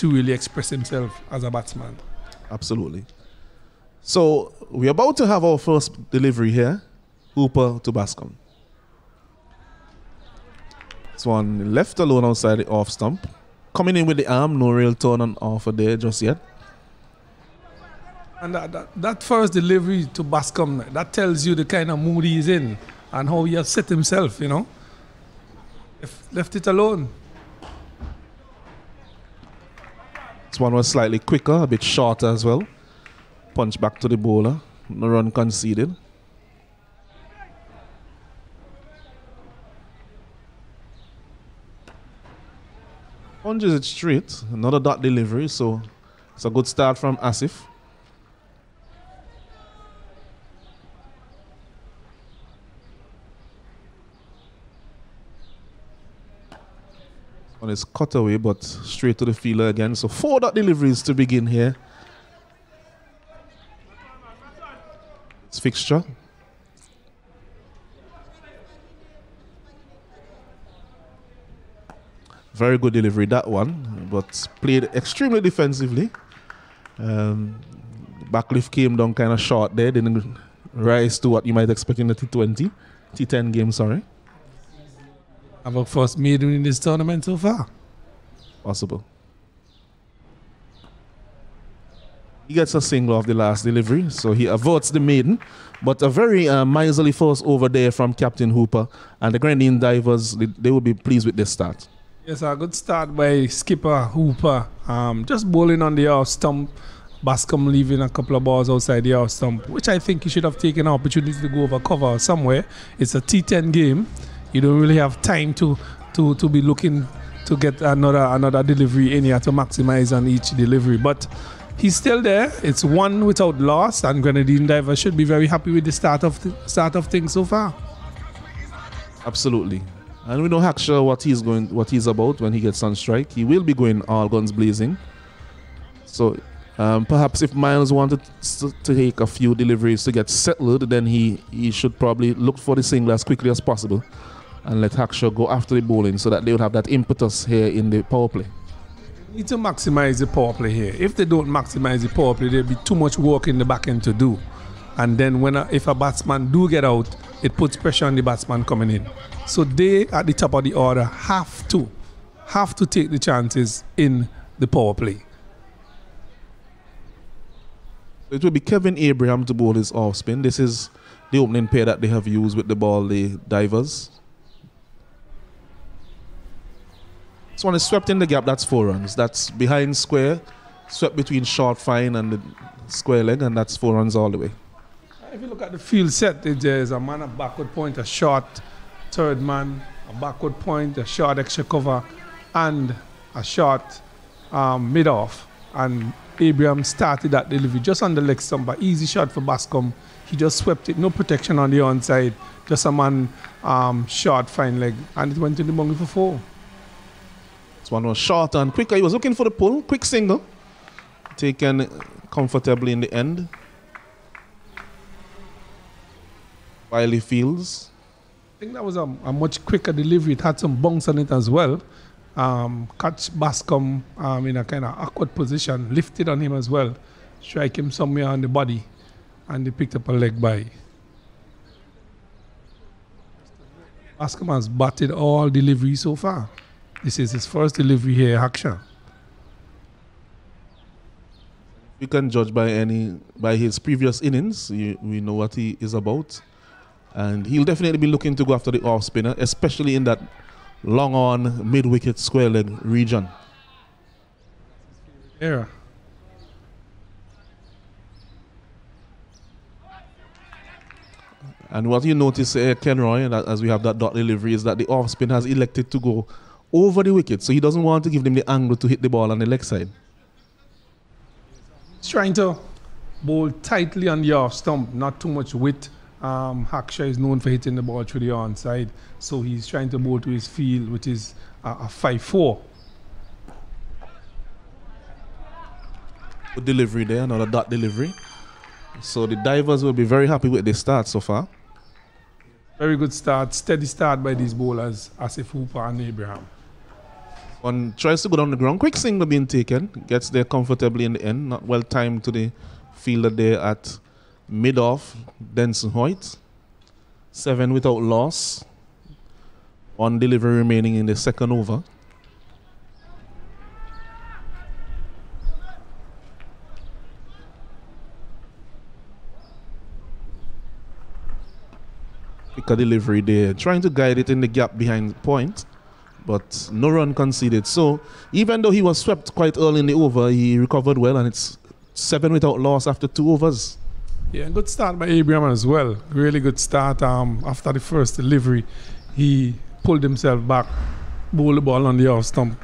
to really express himself as a batsman. Absolutely. So we're about to have our first delivery here. Hooper to Bascom. This one left alone outside the off stump. Coming in with the arm, no real turn on offer there just yet. And that, that, that first delivery to Bascom, that tells you the kind of mood he's in and how he has set himself, you know. If left it alone. This one was slightly quicker, a bit shorter as well. Punch back to the bowler. No run conceded. Punches it straight. Another dot delivery, so it's a good start from Asif. One is cut away, but straight to the fielder again. So four dot deliveries to begin here. It's fixture. Very good delivery, that one, but played extremely defensively. Um, backlift came down kind of short there, didn't rise to what you might expect in the T20, T10 game, sorry. Our first maiden in this tournament so far. Possible. He gets a single off the last delivery, so he averts the maiden. But a very uh, miserly force over there from Captain Hooper. And the Grenadine Divers, they, they will be pleased with this start. Yes, a good start by skipper Hooper. Um, just bowling on the off stump. Bascom leaving a couple of balls outside the off stump, which I think he should have taken an opportunity to go over cover somewhere. It's a T10 game. You don't really have time to to to be looking to get another another delivery in here to maximize on each delivery. But he's still there. It's one without loss, and Grenadine Diver should be very happy with the start of the start of things so far. Absolutely. And we know Hackshaw what he's going what he's about when he gets on strike. He will be going all guns blazing. So um, perhaps if Miles wanted to take a few deliveries to get settled, then he, he should probably look for the single as quickly as possible and let Hackshaw go after the bowling so that they would have that impetus here in the power play. Need to maximize the power play here. If they don't maximize the power play, there'll be too much work in the back end to do. And then when a, if a batsman do get out, it puts pressure on the batsman coming in. So they at the top of the order have to have to take the chances in the power play. It will be Kevin Abraham to bowl his off spin. This is the opening pair that they have used with the ball, the divers. This one is swept in the gap, that's four runs. That's behind square, swept between short fine and the square leg, and that's four runs all the way. If you look at the field set, there's a man at backward point, a short third man, a backward point, a short extra cover, and a short um, mid off. And Abraham started that delivery just on the leg stump, but easy shot for Bascom. He just swept it, no protection on the onside, just a man um, short fine leg, and it went to the bungle for four. One was short and quicker. He was looking for the pull, quick single, taken comfortably in the end. Wiley Fields. I think that was a, a, much quicker delivery. It had some bounce on it as well. Um, catch Bascom um, in a kind of awkward position, lifted on him as well, strike him somewhere on the body, and they picked up a leg by. Bascom has batted all deliveries so far. This is his first delivery here at Hackshaw. We can judge by any by his previous innings. we know what he is about. And he'll definitely be looking to go after the off spinner, especially in that long on mid wicket square leg region. Yeah. And what you notice, uh, Ken Roy, as we have that dot delivery, is that the off spin has elected to go over the wicket. So he doesn't want to give them the angle to hit the ball on the leg side. He's trying to bowl tightly on the off stump, not too much width um, Hackshaw is known for hitting the ball through the onside, so he's trying to bowl to his field, which is a, a 5 4. Good delivery there, another dot delivery. So the divers will be very happy with the start so far. Very good start, steady start by these bowlers, Asif Hooper and Abraham. One tries to go down the ground. Quick single being taken. Gets there comfortably in the end. Not well timed to the fielder there at mid off. Denson Hoyt. Seven without loss. One delivery remaining in the second over. Pick a delivery there. Trying to guide it in the gap behind the point but no run conceded. So even though he was swept quite early in the over, he recovered well, and it's seven without loss after two overs. Yeah, good start by Abraham as well. Really good start. Um, after the first delivery, he pulled himself back, bowled the ball on the off stump,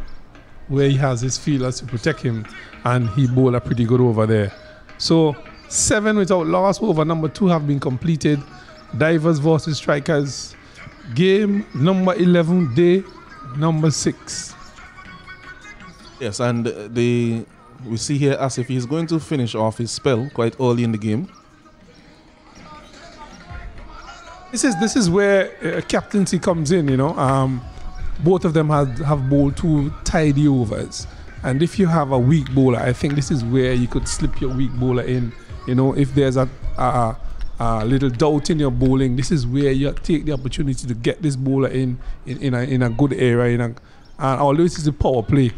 where he has his fielders to protect him, and he bowled a pretty good over there. So seven without loss. Over number two have been completed. Divers versus strikers. Game number 11, day number six. Yes, and the we see here as if he's going to finish off his spell quite early in the game. This is this is where uh, captaincy comes in. You know, um, both of them have have bowled two tidy overs, and if you have a weak bowler, I think this is where you could slip your weak bowler in. You know, if there's a, a uh, little doubt in your bowling, this is where you take the opportunity to get this bowler in in, in, a, in a good area. In a, and although this is a power play,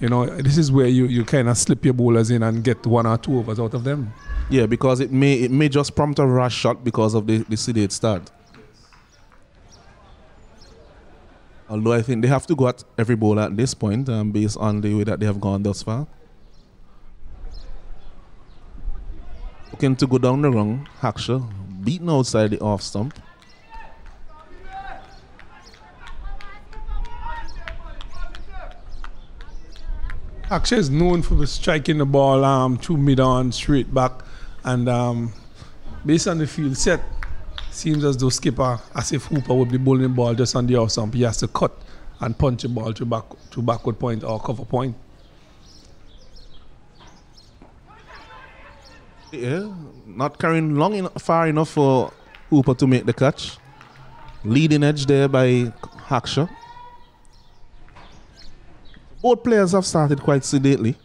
you know, this is where you, you kind of slip your bowlers in and get one or two overs out of them. Yeah, because it may it may just prompt a rush shot because of the, the sedate start. Although I think they have to go at every bowler at this point um, based on the way that they have gone thus far. Looking to go down the run. Hackshaw beaten outside the off stump. Hackshaw is known for the striking the ball um, to mid on, straight back, and um, based on the field set, seems as though skipper, Asif Hooper would be bowling the ball just on the off stump, he has to cut and punch the ball to back to backward point or cover point. Yeah, not carrying long enough, far enough for Hooper to make the catch. Leading edge there by Hackshaw. Both players have started quite sedately,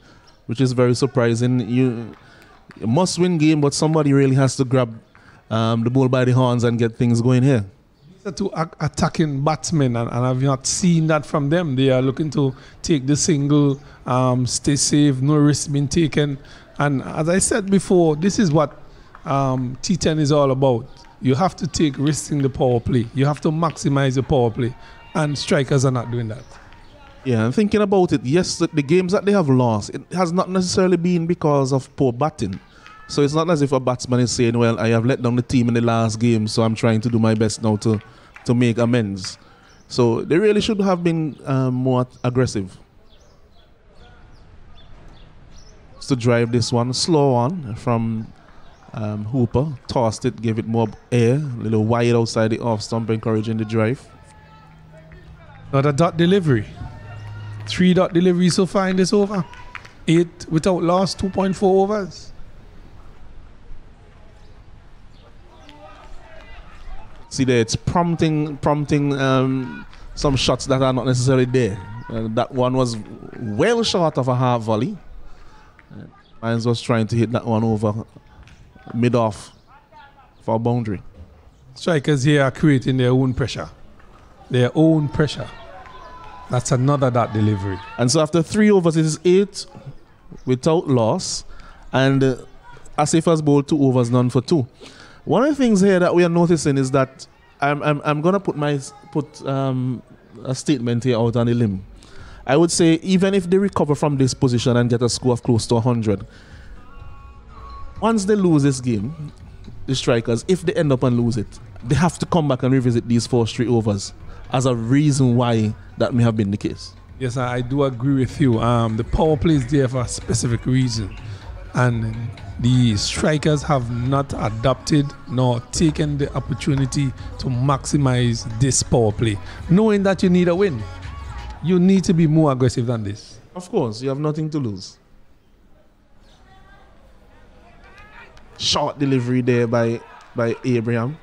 which is very surprising. You, you must win game, but somebody really has to grab um, the ball by the horns and get things going here. These are two attacking batsmen, and, and I've not seen that from them. They are looking to take the single, um, stay safe, no risk being taken. And as I said before, this is what um, T10 is all about. You have to take risks in the power play. You have to maximize the power play. And strikers are not doing that. Yeah, and thinking about it, yes, the, games that they have lost, it has not necessarily been because of poor batting. So it's not as if a batsman is saying, well, I have let down the team in the last game, so I'm trying to do my best now to, to make amends. So they really should have been um, more aggressive. To drive this one. Slow on from um, Hooper. Tossed it, gave it more air. A little wide outside the off stump, encouraging the drive. Not a dot delivery. Three dot delivery so far in this over. Eight without loss, 2.4 overs. See there, it's prompting prompting um, some shots that are not necessarily there. Uh, that one was well short of a half volley. Mines was trying to hit that one over mid off for a boundary. Strikers here are creating their own pressure. Their own pressure. That's another that delivery. And so after three overs, it is eight without loss. And uh, Asif has bowled two overs, none for two. One of the things here that we are noticing is that I'm, I'm, I'm going to put my put um, a statement here out on the limb. I would say even if they recover from this position and get a score of close to 100, once they lose this game, the strikers, if they end up and lose it, they have to come back and revisit these four straight overs as a reason why that may have been the case. Yes, I do agree with you. Um, the power play is there for a specific reason, and the strikers have not adapted nor taken the opportunity to maximize this power play, knowing that you need a win you need to be more aggressive than this. Of course, you have nothing to lose. Short delivery there by by Abraham.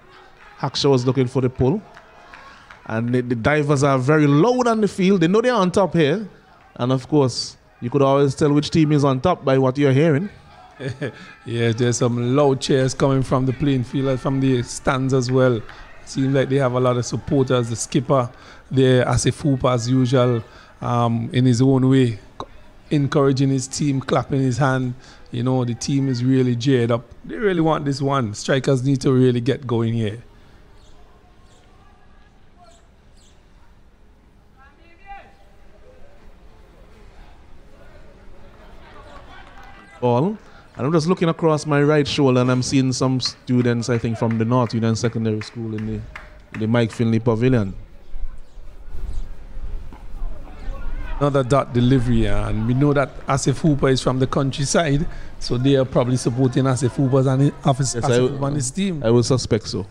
Hackshaw was looking for the pull. And the, the, divers are very low on the field. They know they're on top here. And of course, you could always tell which team is on top by what you're hearing. yeah, there's some loud cheers coming from the playing field, from the stands as well. Seems like they have a lot of supporters. The skipper there, Asif Hooper as usual, um, in his own way, encouraging his team, clapping his hand. You know, the team is really geared up. They really want this one. Strikers need to really get going here. Ball. And I'm just looking across my right shoulder and I'm seeing some students, I think, from the North Union Secondary School in the, in the Mike Findlay Pavilion. Another dot delivery, and we know that Asif Hooper is from the countryside, so they are probably supporting Asif Hooper and his, yes, Asif Hooper and his team. I would suspect so.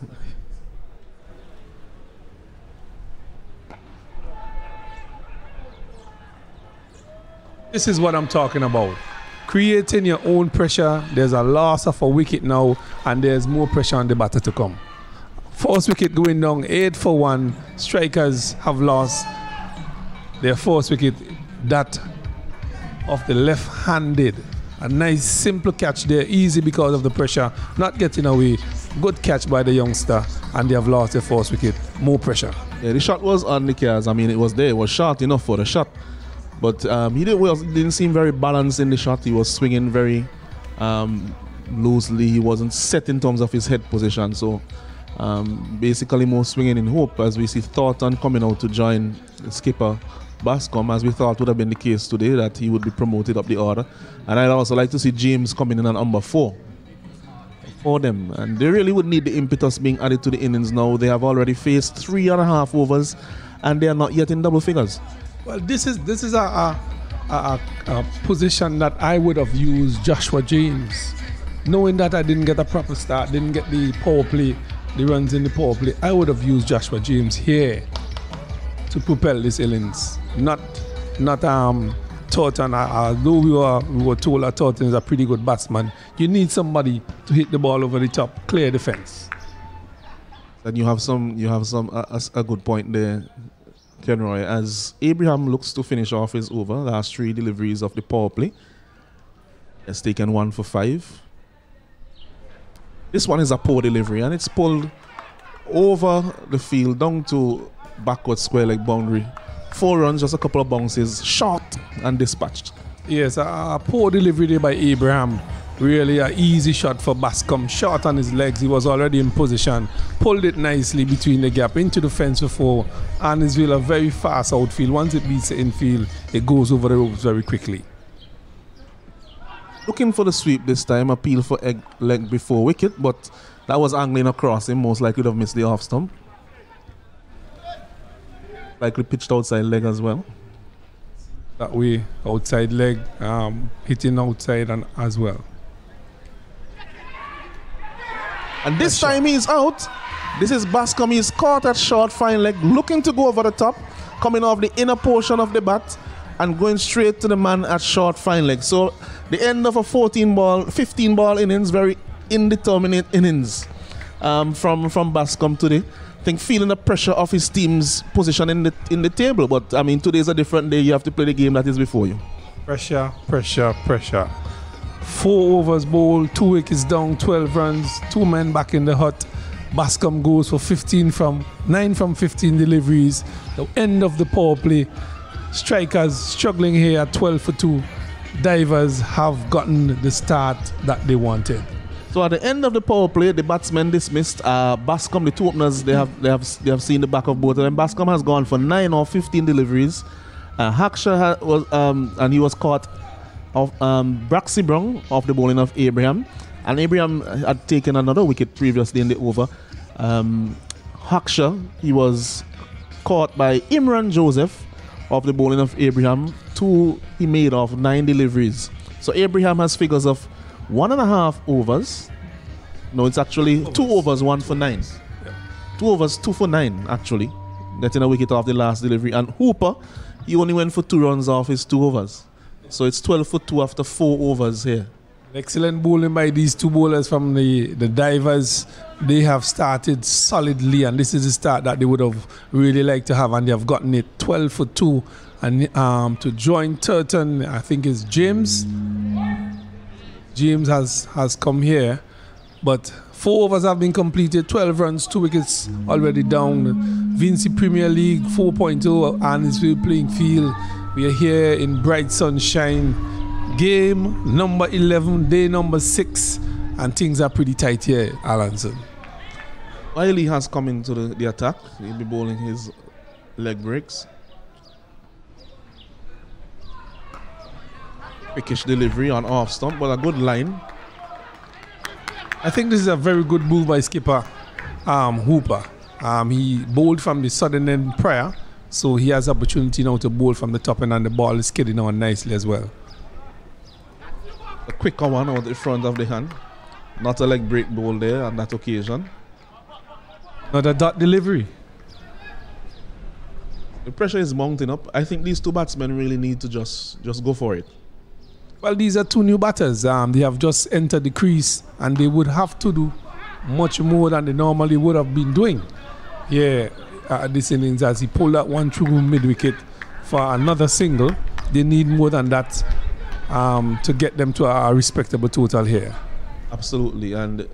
This is what I'm talking about creating your own pressure. There's a loss of a wicket now, and there's more pressure on the batter to come. First wicket going down, eight for one. Strikers have lost their first wicket. That of the left-handed. A nice simple catch there, easy because of the pressure, not getting away. Good catch by the youngster, and they have lost their first wicket. More pressure. Yeah, the shot was on the cars. I mean, it was there. It was short enough for the shot. But um, he didn't, didn't seem very balanced in the shot. He was swinging very um, loosely. He wasn't set in terms of his head position. So um, basically more swinging in hope as we see Thornton coming out to join skipper Bascom as we thought would have been the case today that he would be promoted up the order. And I'd also like to see James coming in at number four for them. And they really would need the impetus being added to the innings now. They have already faced three and a half overs and they are not yet in double figures. Well, this is this is a, a, a, a position that I would have used Joshua James, knowing that I didn't get a proper start, didn't get the power play, the runs in the power play. I would have used Joshua James here to propel this innings, not not um Thornton. Although we were we were told that Thornton is a pretty good batsman, you need somebody to hit the ball over the top, clear the fence. And you have some you have some a, a good point there. Kenroy, as Abraham looks to finish off his over, last three deliveries of the power play. Has taken one for five. This one is a poor delivery and it's pulled over the field down to backward square leg boundary. Four runs, just a couple of bounces, shot and dispatched. Yes, a poor delivery there by Abraham. Really an easy shot for Bascom. Short on his legs. He was already in position. Pulled it nicely between the gap into the fence before. Arnos Vale a very fast outfield. Once it beats the infield, it goes over the ropes very quickly. Looking for the sweep this time. Appeal for egg leg before wicket, but that was angling across him. Most likely would have missed the off stump. Likely pitched outside leg as well. That way, outside leg, um, hitting outside and as well. And this time he's out. This is Bascom. He's caught at short fine leg, looking to go over the top, coming off the inner portion of the bat and going straight to the man at short fine leg. So the end of a 14 ball, 15 ball innings, very indeterminate innings um, from from Bascom today. I think feeling the pressure of his team's position in the in the table. But I mean, today's a different day. You have to play the game that is before you. Pressure, pressure, pressure. Four overs bowled, two wickets down, 12 runs, two men back in the hut. Bascom goes for 15 from 9 from 15 deliveries. The end of the power play. Strikers struggling here at 12 for 2. Divers have gotten the start that they wanted. So at the end of the power play, the batsmen dismissed. Uh, Bascom, the two openers, they have they have they have seen the back of both of them. Bascom has gone for nine or 15 deliveries. Uh, Hackshaw was um, and he was caught of um, Braxy Brown off the bowling of Abraham. And Abraham had taken another wicket previously in the over. Um, Hackshaw, he was caught by Imran Joseph off the bowling of Abraham. Two he made off nine deliveries. So Abraham has figures of one and a half overs. No, it's actually overs. two overs, one for nine. Yeah. Two overs, two for nine, actually. Getting a wicket off the last delivery. And Hooper, he only went for two runs off his two overs. So it's 12 for 2 after four overs here. Excellent bowling by these two bowlers from the, the divers. They have started solidly, and this is the start that they would have really liked to have, and they have gotten it 12 for 2. And um, to join Turton, I think is James. James has, has come here, but four overs have been completed, 12 runs, two wickets already down. Vincy Premier League 4.0, Arnos Vale playing field. We are here in bright sunshine game number 11, day number 6, and things are pretty tight here, Alanson. Wiley has come into the, the attack. He'll be bowling his leg breaks. Quickish delivery on off stump, but a good line. I think this is a very good move by skipper um, Hooper. Um, he bowled from the southern end prior, so he has opportunity now to bowl from the top end, and the ball is skidding on nicely as well. A quicker one out the front of the hand. Not a leg break bowl there on that occasion. Not a dot delivery. The pressure is mounting up. I think these two batsmen really need to just just go for it. Well, these are two new batters. Um, they have just entered the crease, and they would have to do much more than they normally would have been doing. Yeah, uh, this innings as he pulled that one through mid wicket for another single. They need more than that um, to get them to a respectable total here. Absolutely, and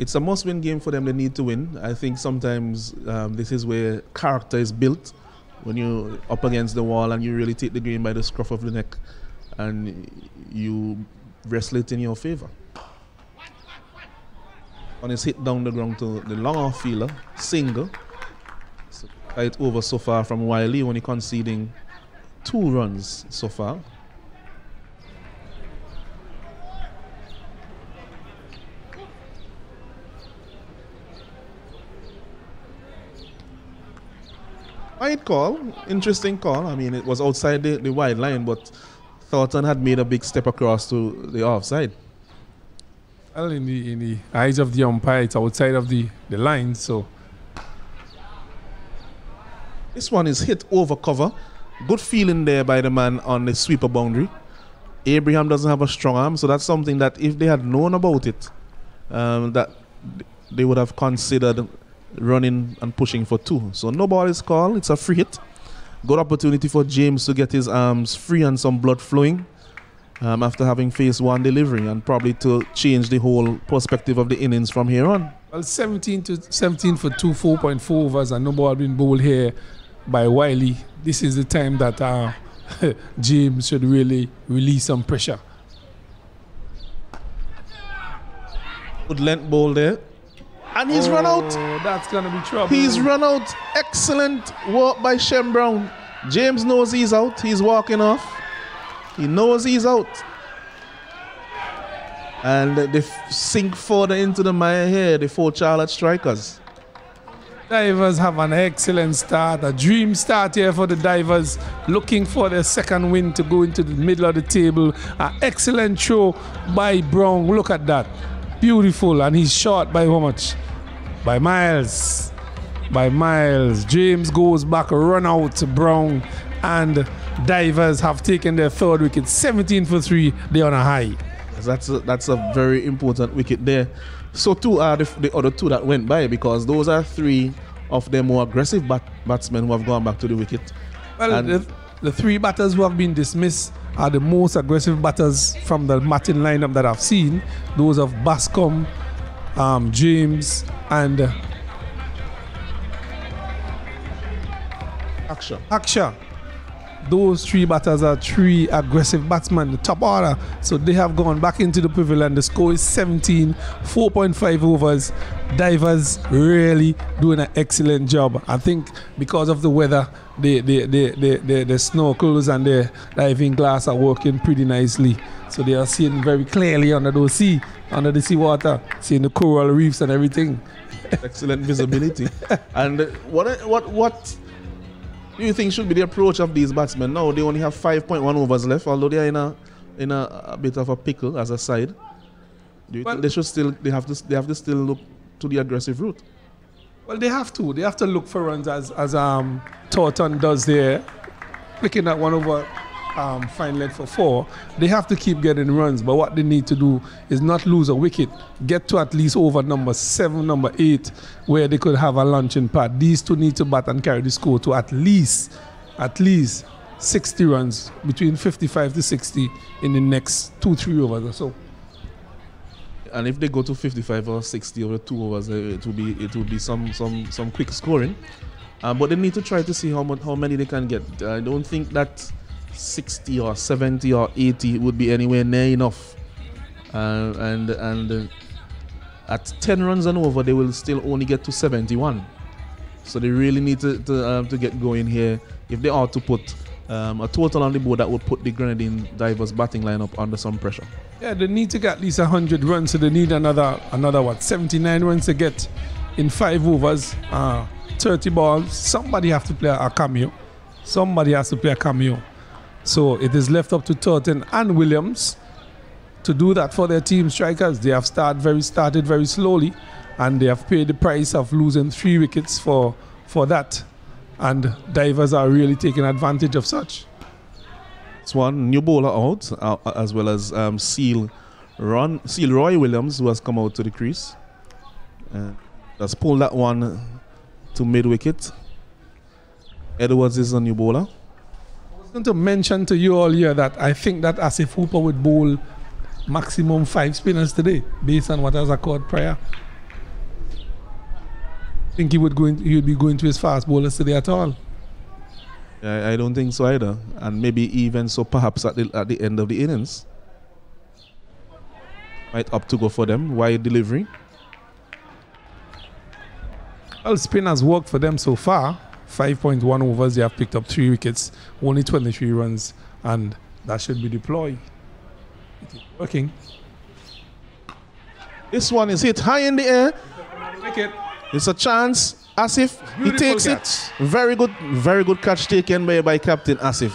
it's a must-win game for them. They need to win. I think sometimes um, this is where character is built when you're up against the wall and you really take the game by the scruff of the neck and you wrestle it in your favor. On his hit down the ground to the long off fielder, single. Tight over so far from Wiley, only conceding two runs so far. Wide call, interesting call. I mean, it was outside the, the wide line, but Thornton had made a big step across to the offside. Well, in the, in the eyes of the umpire, it's outside of the, the line, so. This one is hit over cover. Good feeling there by the man on the sweeper boundary. Abraham doesn't have a strong arm, so that's something that if they had known about it, um, that they would have considered running and pushing for two. So no ball is called. It's a free hit. Good opportunity for James to get his arms free and some blood flowing um, after having faced one delivery and probably to change the whole perspective of the innings from here on. Well, 17 to 17 for two, 4.4 overs, and no ball being bowled here by Wiley. This is the time that uh, James should really release some pressure. Good length ball there. And he's oh, run out. Oh, that's going to be trouble. He's run out. Excellent work by Shem Brown. James knows he's out. He's walking off. He knows he's out. And they sink further into the mire here, the Fort Charlotte Strikers. Divers have an excellent start, a dream start here for the Divers, looking for their second win to go into the middle of the table. An excellent show by Brown. Look at that. Beautiful. And he's short by how much? by Miles. By Miles. James goes back, run out to Brown, and Divers have taken their third wicket. 17 for 3. They're on a high. That's a, that's a very important wicket there. So, two are the, the other two that went by because those are three of the more aggressive bat- batsmen who have gone back to the wicket. Well, the, the three batters who have been dismissed are the most aggressive batters from the Martin lineup that I've seen. Those of Bascom, um, James, and Aksha. Aksha. Those three batters are three aggressive batsmen, the top order. So they have gone back into the pavilion. The score is 17, 4.5 overs. Divers really doing an excellent job. I think because of the weather, the the, the, the, the, the snorkels and the diving glass are working pretty nicely. So they are seeing very clearly under the sea, under the sea water, seeing the coral reefs and everything. Excellent visibility. and what what what you think should be the approach of these batsmen? Now they only have 5.1 overs left, although they are in a in a, a bit of a pickle as a side. Do you well, think they should still they have to they have to still look to the aggressive route? Well, they have to. They have to look for runs as as um Thornton does there, flicking that one over um, final leg for four, they have to keep getting runs. But what they need to do is not lose a wicket, get to at least over number seven, number eight, where they could have a launching pad. These two need to bat and carry the score to at least, at least 60 runs, between 55 to 60 in the next two, three overs or so. And if they go to 55 or 60 over two overs, uh, it will be it will be some some some quick scoring. Um, but they need to try to see how much how many they can get. I don't think that 60 or 70 or 80 would be anywhere near enough. Uh, and and uh, at 10 runs and over, they will still only get to 71. So they really need to to, um, to get going here. If they are to put um, a total on the board, that would put the Grenadine Divers batting lineup under some pressure. Yeah, they need to get at least 100 runs, so they need another another what 79 runs to get in five overs, uh, 30 balls. Somebody has to play a cameo. Somebody has to play a cameo. So it is left up to Turton and Williams to do that for their team strikers. They have started very started very slowly, and they have paid the price of losing three wickets for for that. And divers are really taking advantage of such. It's one new bowler out, uh, as well as um, Seal Ron Seal Roy Williams, who has come out to the crease. Uh, has pulled that one to mid wicket. Edwards is a new bowler to mention to you all here that I think that Asif Hooper would bowl maximum five spinners today, based on what has occurred prior. I think he would go in, he would be going to his fast bowlers today at all. I, I don't think so either, and maybe even so, perhaps at the at the end of the innings, might up to go for them. Wide delivery. Well, spin has worked for them so far. 5.1 overs, they have picked up three wickets, only 23 runs, and that should be deployed. It is working. This one is hit high in the air. Wicket. It's a chance. Asif, Beautiful he takes catch. it. Very good, very good catch taken by, by Captain Asif.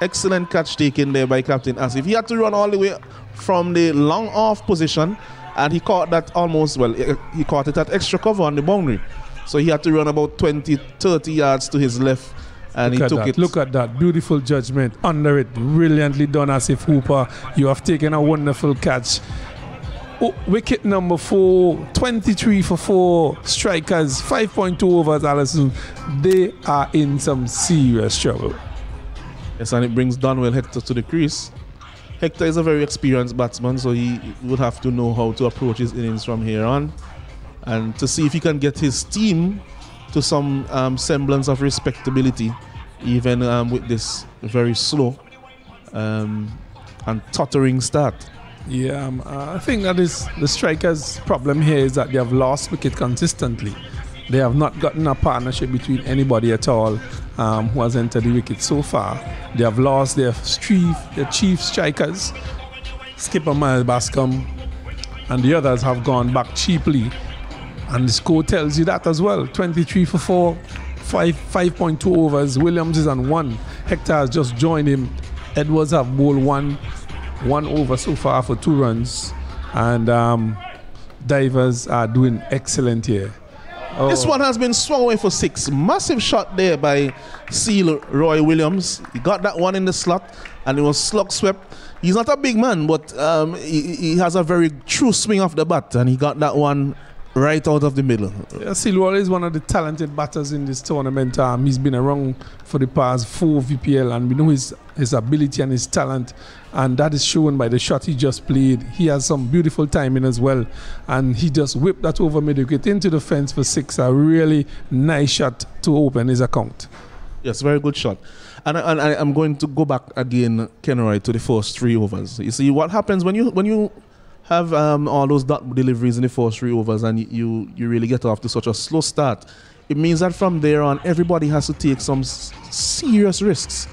Excellent catch taken there by Captain Asif. He had to run all the way from the long off position, and he caught that almost, well, he caught it at extra cover on the boundary. So he had to run about 20, 30 yards to his left, and Look he took that. it. Look at that. Beautiful judgment. Under it. Brilliantly done, Asif Hooper. You have taken a wonderful catch. Oh, wicket number four, 23 for four strikers, 5.2 overs, Allison. They are in some serious trouble. Yes, and it brings Donwell Hector to the crease. Hector is a very experienced batsman, so he would have to know how to approach his innings from here on. And to see if he can get his team to some um, semblance of respectability, even um, with this very slow um, and tottering start. Yeah, um, uh, I think that is the strikers' problem here is that they have lost wicket consistently. They have not gotten a partnership between anybody at all um, who has entered the wicket so far. They have lost their chief, their chief strikers, Skipper Miles Bascom, and the others have gone back cheaply. And the score tells you that as well. 23 for 4, 5, 5.2 overs. Williams is on one. Hector has just joined him. Edwards have bowled one, one over so far for two runs. And um, divers are doing excellent here. Oh, This one has been swung away for six. Massive shot there by Seal Roy Williams. He got that one in the slot and it was slug swept. He's not a big man, but um, he, he has a very true swing off the bat and he got that one right out of the middle. Yeah, is one of the talented batters in this tournament. Um, he's been around for the past four VPL, and we know his his ability and his talent, and that is shown by the shot he just played. He has some beautiful timing as well, and he just whipped that over mid wicket into the fence for six. A really nice shot to open his account. Yes, very good shot. And, I- and I, I'm going to go back again, Kenroy, to the first three overs. You see, what happens when you when you have um, all those dot deliveries in the first three overs and you, you really get off to such a slow start, it means that from there on, everybody has to take some serious risks.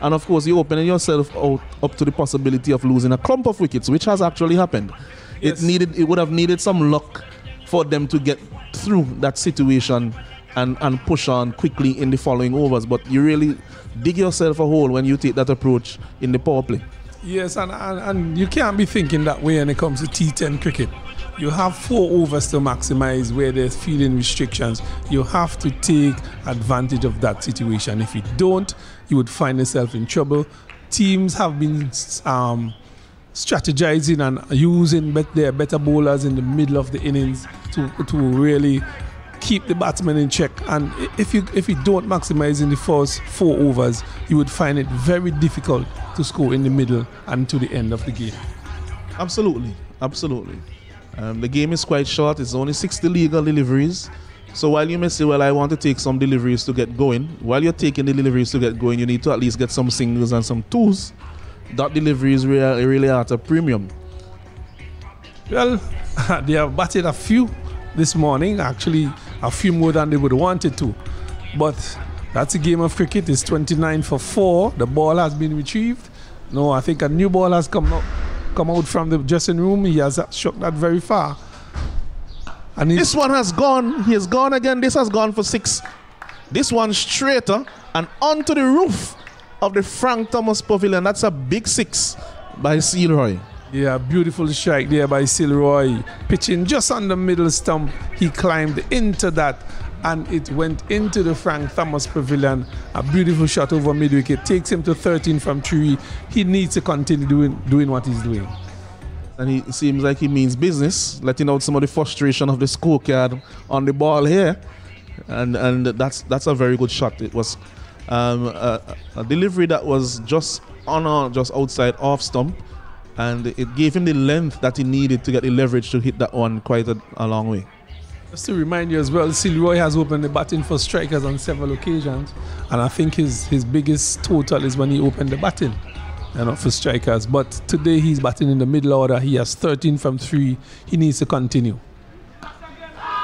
And of course, you're opening yourself out up to the possibility of losing a clump of wickets, which has actually happened. Yes. It needed, it would have needed some luck for them to get through that situation and, and push on quickly in the following overs. But you really dig yourself a hole when you take that approach in the power play. Yes, and, and, and you can't be thinking that way when it comes to T10 cricket. You have four overs to maximize where there's fielding restrictions. You have to take advantage of that situation. If you don't, you would find yourself in trouble. teams have been um, strategizing and using bet- their better bowlers in the middle of the innings to, to really keep the batsmen in check. And if you if you don't maximize in the first four overs, you would find it very difficult to score in the middle and to the end of the game. Absolutely, absolutely. Um, the game is quite short. It's only 60 legal deliveries. So while you may say, well, I want to take some deliveries to get going, while you're taking the deliveries to get going, you need to at least get some singles and some twos. That delivery is really, really at a premium. Well, they have batted a few this morning, actually a few more than they would have wanted to. But that's a game of cricket. It's 29 for 4. The ball has been retrieved. No, I think a new ball has come out, come out from the dressing room. He has shot that very far. And This one has gone. He has gone again. This has gone for six. This one straighter and onto the roof of the Frank Thomas Pavilion. That's a big six by Sealroy. Yeah, beautiful strike there by Silroy. Pitching just on the middle stump. He climbed into that and it went into the Frank Thomas Pavilion. A beautiful shot over mid wicket. Takes him to 13 from 3. He needs to continue doing, doing what he's doing. And he seems like he means business, letting out some of the frustration of the scorecard on the ball here. And and that's that's a very good shot. It was um, a, a delivery that was just on or just outside off stump. And it gave him the length that he needed to get the leverage to hit that one quite a, a long way. Just to remind you as well, Silroy has opened the batting for strikers on several occasions. And I think his, his biggest total is when he opened the batting. And not for strikers. But today he's batting in the middle order. He has 13 from 3. He needs to continue.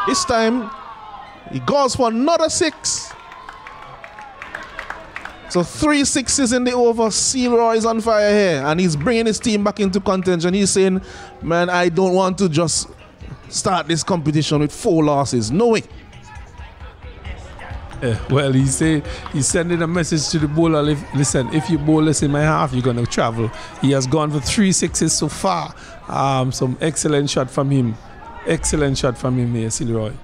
This time, he goes for another six. So three sixes in the over. Sealroy is on fire here, and he's bringing his team back into contention. He's saying, "Man, I don't want to just start this competition with four losses. No way." Eh, well, he say he's sending a message to the bowler. Listen, if you bowl less in my half, you're gonna travel. He has gone for three sixes so far. Um, some excellent shot from him. Excellent shot from him here, Silroy.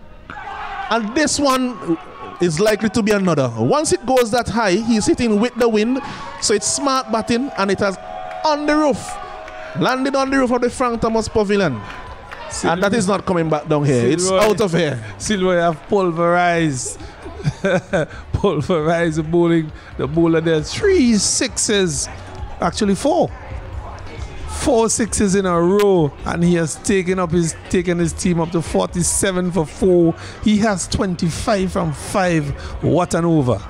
And this one is likely to be another. Once it goes that high, he's hitting with the wind. So it's smart batting and it has on the roof. Landed on the roof of the Frank Thomas Pavilion. And that is not coming back down here. It's out of here. Silroy have pulverized. pulverized the bowling. The bowler there. Three sixes. Actually four. Four sixes in a row. And he has taken up his taken his team up to 47 for four. He has 25 from five. What an over.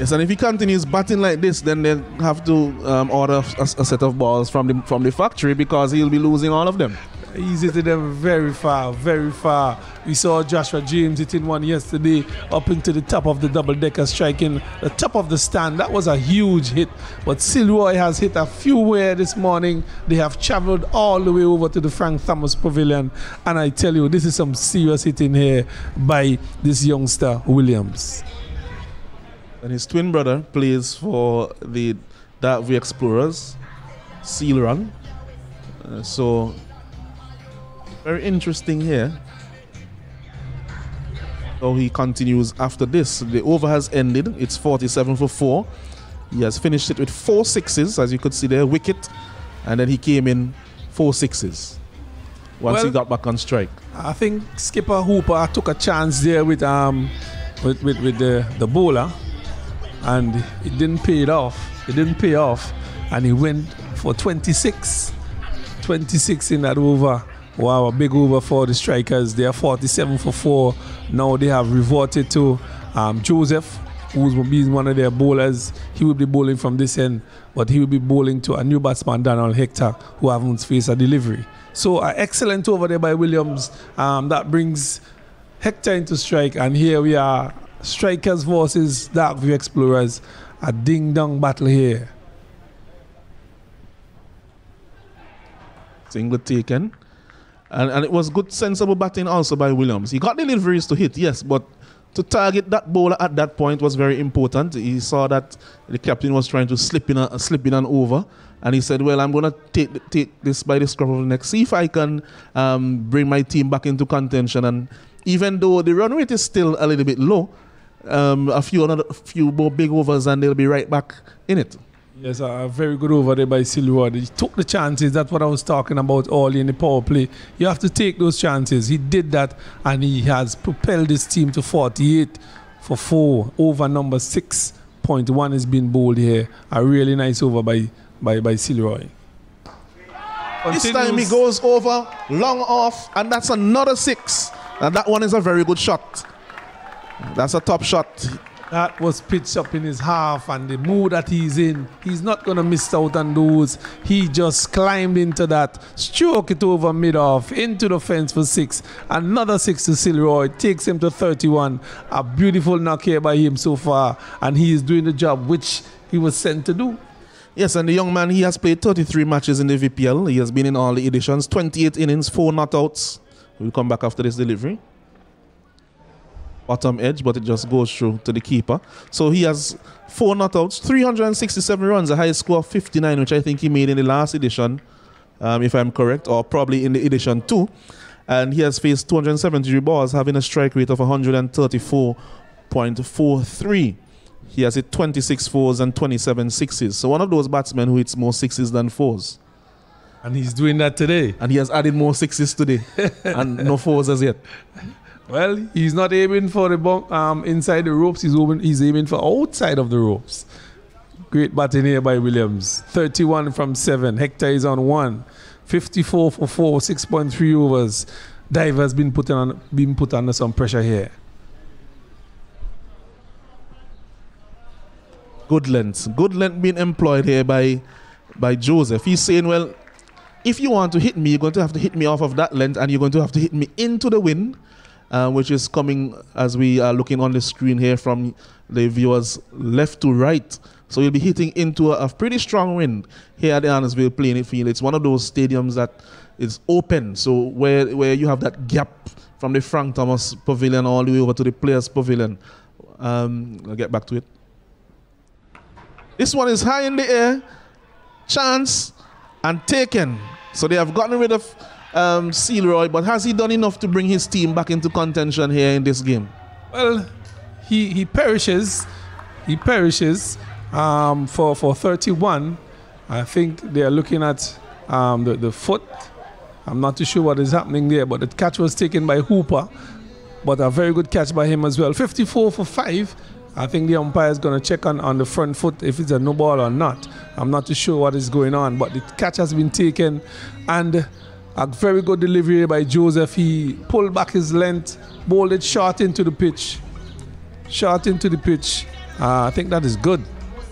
Yes, and if he continues batting like this, then they have to um, order a, a set of balls from the from the factory because he'll be losing all of them. He's hitting them very far, very far. We saw Joshua James hitting one yesterday up into the top of the double decker, striking the top of the stand. That was a huge hit. But Silroy has hit a few where this morning. They have traveled all the way over to the Frank Thomas Pavilion. And I tell you, this is some serious hitting here by this youngster, Williams. And his twin brother plays for the Darkview Explorers, Seal Run. Uh, so very interesting here. So he continues after this. The over has ended. It's 47 for 4. He has finished it with four sixes, as you could see there, wicket. And then he came in four sixes once he got back on strike. I think skipper Hooper took a chance there with um with, with, with the, the bowler and it didn't pay it off. It didn't pay off and he went for 26. 26 in that over. Wow, a big over for the strikers. They are 47 for 4. Now they have reverted to um, Joseph, who's one of their bowlers. He will be bowling from this end, but he will be bowling to a new batsman, Daniel Hector, who haven't faced a delivery. So, uh, excellent over there by Williams. Um, that brings Hector into strike, and here we are strikers versus Darkview Explorers. A ding dong battle here. Single taken. And, and it was good, sensible batting also by Williams. He got deliveries to hit, yes, but to target that bowler at that point was very important. He saw that the captain was trying to slip in, a, slip in and over. And he said, Well, I'm going to take, take this by the scruff of the neck, see if I can um, bring my team back into contention. And even though the run rate is still a little bit low, um, a few another few more big overs and they'll be right back in it. Yes, a very good over there by Silroy. He took the chances. That's what I was talking about all in the power play. You have to take those chances. He did that, and he has propelled his team to 48 for four over number 6.1 has been bowled here. A really nice over by by by Silroy. This time he goes over, long off, and that's another six. And that one is a very good shot. That's a top shot. That was pitched up in his half, and the mood that he's in, he's not going to miss out on those. He just climbed into that, stroke it over mid off, into the fence for six. Another six to Silroy, takes him to 31. A beautiful knock here by him so far, and he is doing the job which he was sent to do. Yes, and the young man, he has played 33 matches in the VPL. He has been in all the editions, 28 innings, 4 not outs. We'll come back after this delivery. Bottom edge, but it just goes through to the keeper. So he has 4 not outs, 367 runs, a high score of 59, which I think he made in the last edition, um, if I'm correct, or probably in the edition 2. And he has faced 273 balls, having a strike rate of 134.43. He has hit 26 fours and 27 sixes. So one of those batsmen who hits more sixes than fours. And he's doing that today. And he has added more sixes today and no fours as yet. Well, he's not aiming for the bump, um, inside the ropes. He's aiming, he's aiming for outside of the ropes. Great batting here by Williams. 31 from 7. Hector is on 1. 54 for 4, 6.3 overs. Dive has been put, on, been put under some pressure here. Good length. Good length being employed here by by Joseph. He's saying, well, if you want to hit me, you're going to have to hit me off of that length and you're going to have to hit me into the wind, uh, which is coming as we are looking on the screen here from the viewers left to right. So you'll be hitting into a, a pretty strong wind here at the Arnos Vale playing field. It's one of those stadiums that is open. So where, where you have that gap from the Frank Thomas Pavilion all the way over to the Players Pavilion. Um, I'll get back to it. This one is high in the air, chance, and taken. So they have gotten rid of um, Silroy, but has he done enough to bring his team back into contention here in this game? Well, he, he perishes. He perishes um, for, for 31. I think they are looking at um, the, the foot. I'm not too sure what is happening there, but the catch was taken by Hooper. But a very good catch by him as well. 54 for 5. I think the umpire is going to check on, on the front foot if it's a no ball or not. I'm not too sure what is going on, but the catch has been taken and a very good delivery by Joseph. He pulled back his length, bowled it short into the pitch. Short into the pitch. Uh, I think that is good.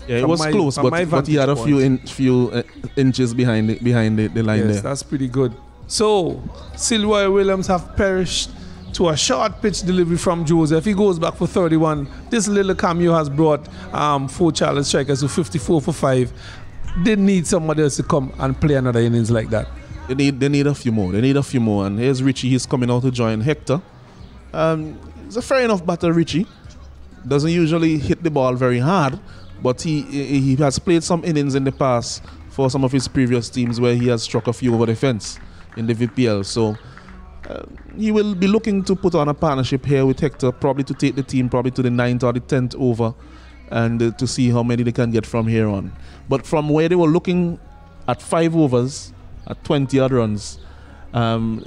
Yeah, it was my, close, but, but he had a few in, few uh, inches behind the, behind the, the line yes, there. that's pretty good. So, Silroy Williams have perished to a short pitch delivery from Joseph. He goes back for 31. This little cameo has brought um, Fort Charlotte strikers to 54 for 5. They need somebody else to come and play another innings like that. They need, they need a few more. They need a few more. And here's Richie. He's coming out to join Hector. Um, he's a fair enough batter, Richie. Doesn't usually hit the ball very hard, but he, he has played some innings in the past for some of his previous teams where he has struck a few over the fence in the VPL. So uh, he will be looking to put on a partnership here with Hector, probably to take the team probably to the ninth or the tenth over, and uh, to see how many they can get from here on. But from where they were looking at five overs, at 20 odd runs, um,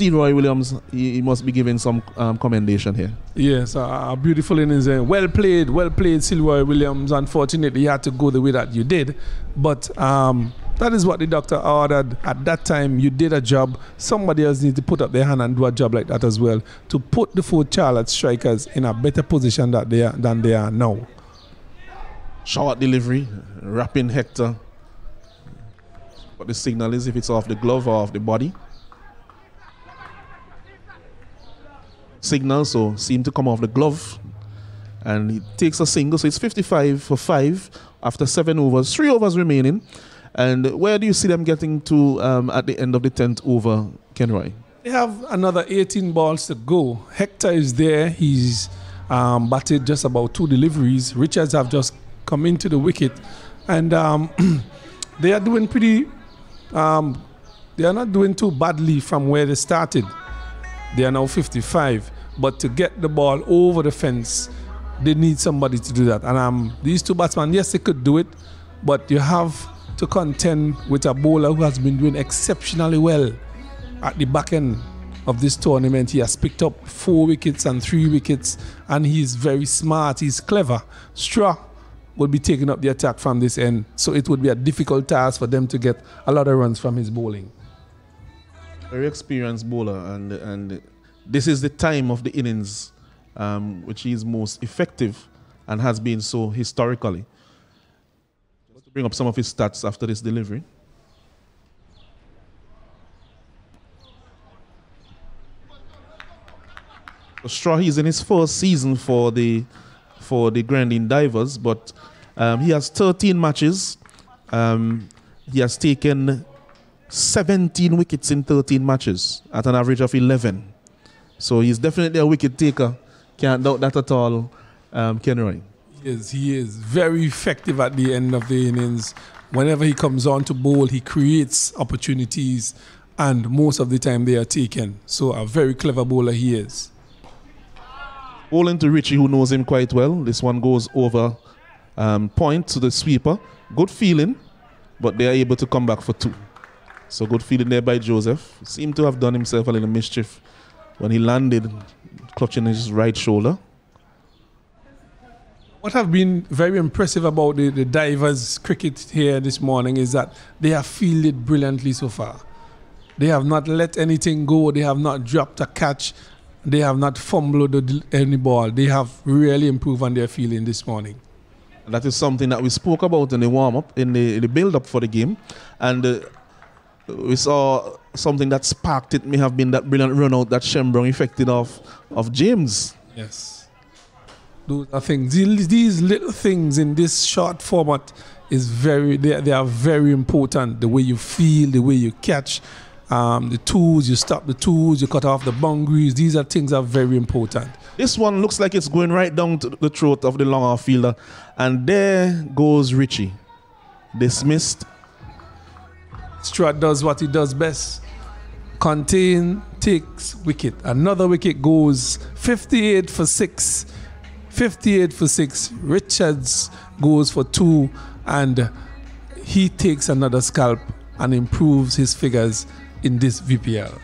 Roy Williams, he, he, must be given some um, commendation here. Yes, a beautiful innings. Uh, well played, well played, Roy Williams. Unfortunately, you had to go the way that you did, but. Um, that is what the doctor ordered at that time. You did a job. Somebody else needs to put up their hand and do a job like that as well to put the Fort Charlotte strikers in a better position that they are, than they are now. Short delivery, wrapping Hector. But the signal is if it's off the glove or off the body. Signal, so seem to come off the glove. And he takes a single, so it's 55 for 5 after 7 overs. 3 overs remaining. And where do you see them getting to um, at the end of the 10th over, Kenroy? They have another 18 balls to go. Hector is there. He's um, batted just about two deliveries. Richards have just come into the wicket. And um, they are doing pretty, um, they are not doing too badly from where they started. They are now 55. But to get the ball over the fence, they need somebody to do that. And um, these two batsmen, yes, they could do it But you have to contend with a bowler who has been doing exceptionally well at the back end of this tournament. He has picked up four wickets and three wickets, and he's very smart. He's clever. Straw will be taking up the attack from this end, so it would be a difficult task for them to get a lot of runs from his bowling. Very experienced bowler, and and this is the time of the innings um, which is most effective and has been so historically. Just to bring up some of his stats after this delivery. Straw, he's in his first season for the for the Grenadine Divers, but um, he has 13 matches. Um, he has taken 17 wickets in 13 matches at an average of 11. So he's definitely a wicket taker. Can't doubt that at all, um, Kenroy. He is, he is very effective at the end of the innings. Whenever he comes on to bowl, he creates opportunities, and most of the time they are taken. So a very clever bowler he is. Bowling into Richie, who knows him quite well. This one goes over um, point to the sweeper. Good feeling, but they are able to come back for two. So good feeling there by Joseph. Seemed to have done himself a little mischief when he landed, clutching his right shoulder. What I've been very impressive about the, the divers cricket here this morning is that they have fielded brilliantly so far. They have not let anything go. They have not dropped a catch. They have not fumbled any ball. They have really improved on their feeling this morning. That is something that we spoke about in the warm up, in the, the build up for the game. And uh, we saw something that sparked it may have been that brilliant run out that Shenbrough effected off of James. Yes. Those are things. These, these little things in this short format is very they, they are very important. The way you feel, the way you catch, um, the tools, you stop the tools, you cut off the boundaries. These are things that are very important. This one looks like it's going right down to the throat of the long off fielder. And there goes Richie. Dismissed. Straw does what he does best. Contain, takes wicket. Another wicket goes 58 for 6. 58 for 6. Richards goes for 2 and he takes another scalp and improves his figures in this VPL.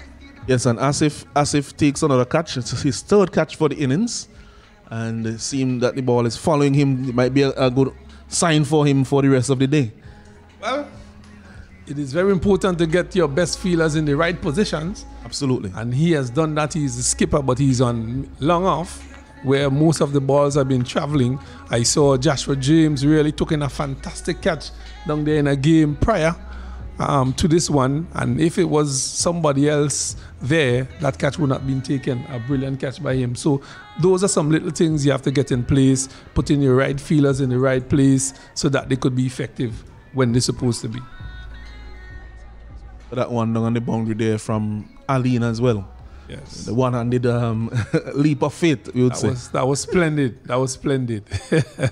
Yes, and Asif Asif takes another catch. It's his third catch for the innings, and it seems that the ball is following him. It might be a, a good sign for him for the rest of the day. Well, it is very important to get your best feelers in the right positions. Absolutely. And he has done that. He's a skipper, but he's on long off, where most of the balls have been traveling. I saw Joshua James really took in a fantastic catch down there in a game prior um, to this one. And if it was somebody else there, that catch would not have been taken. A brilliant catch by him. So those are some little things you have to get in place, putting your right feelers in the right place so that they could be effective when they're supposed to be. That one down on the boundary there from Aline as well. Yes. The one-handed um, leap of faith, we would That say. was, that was splendid. That was splendid.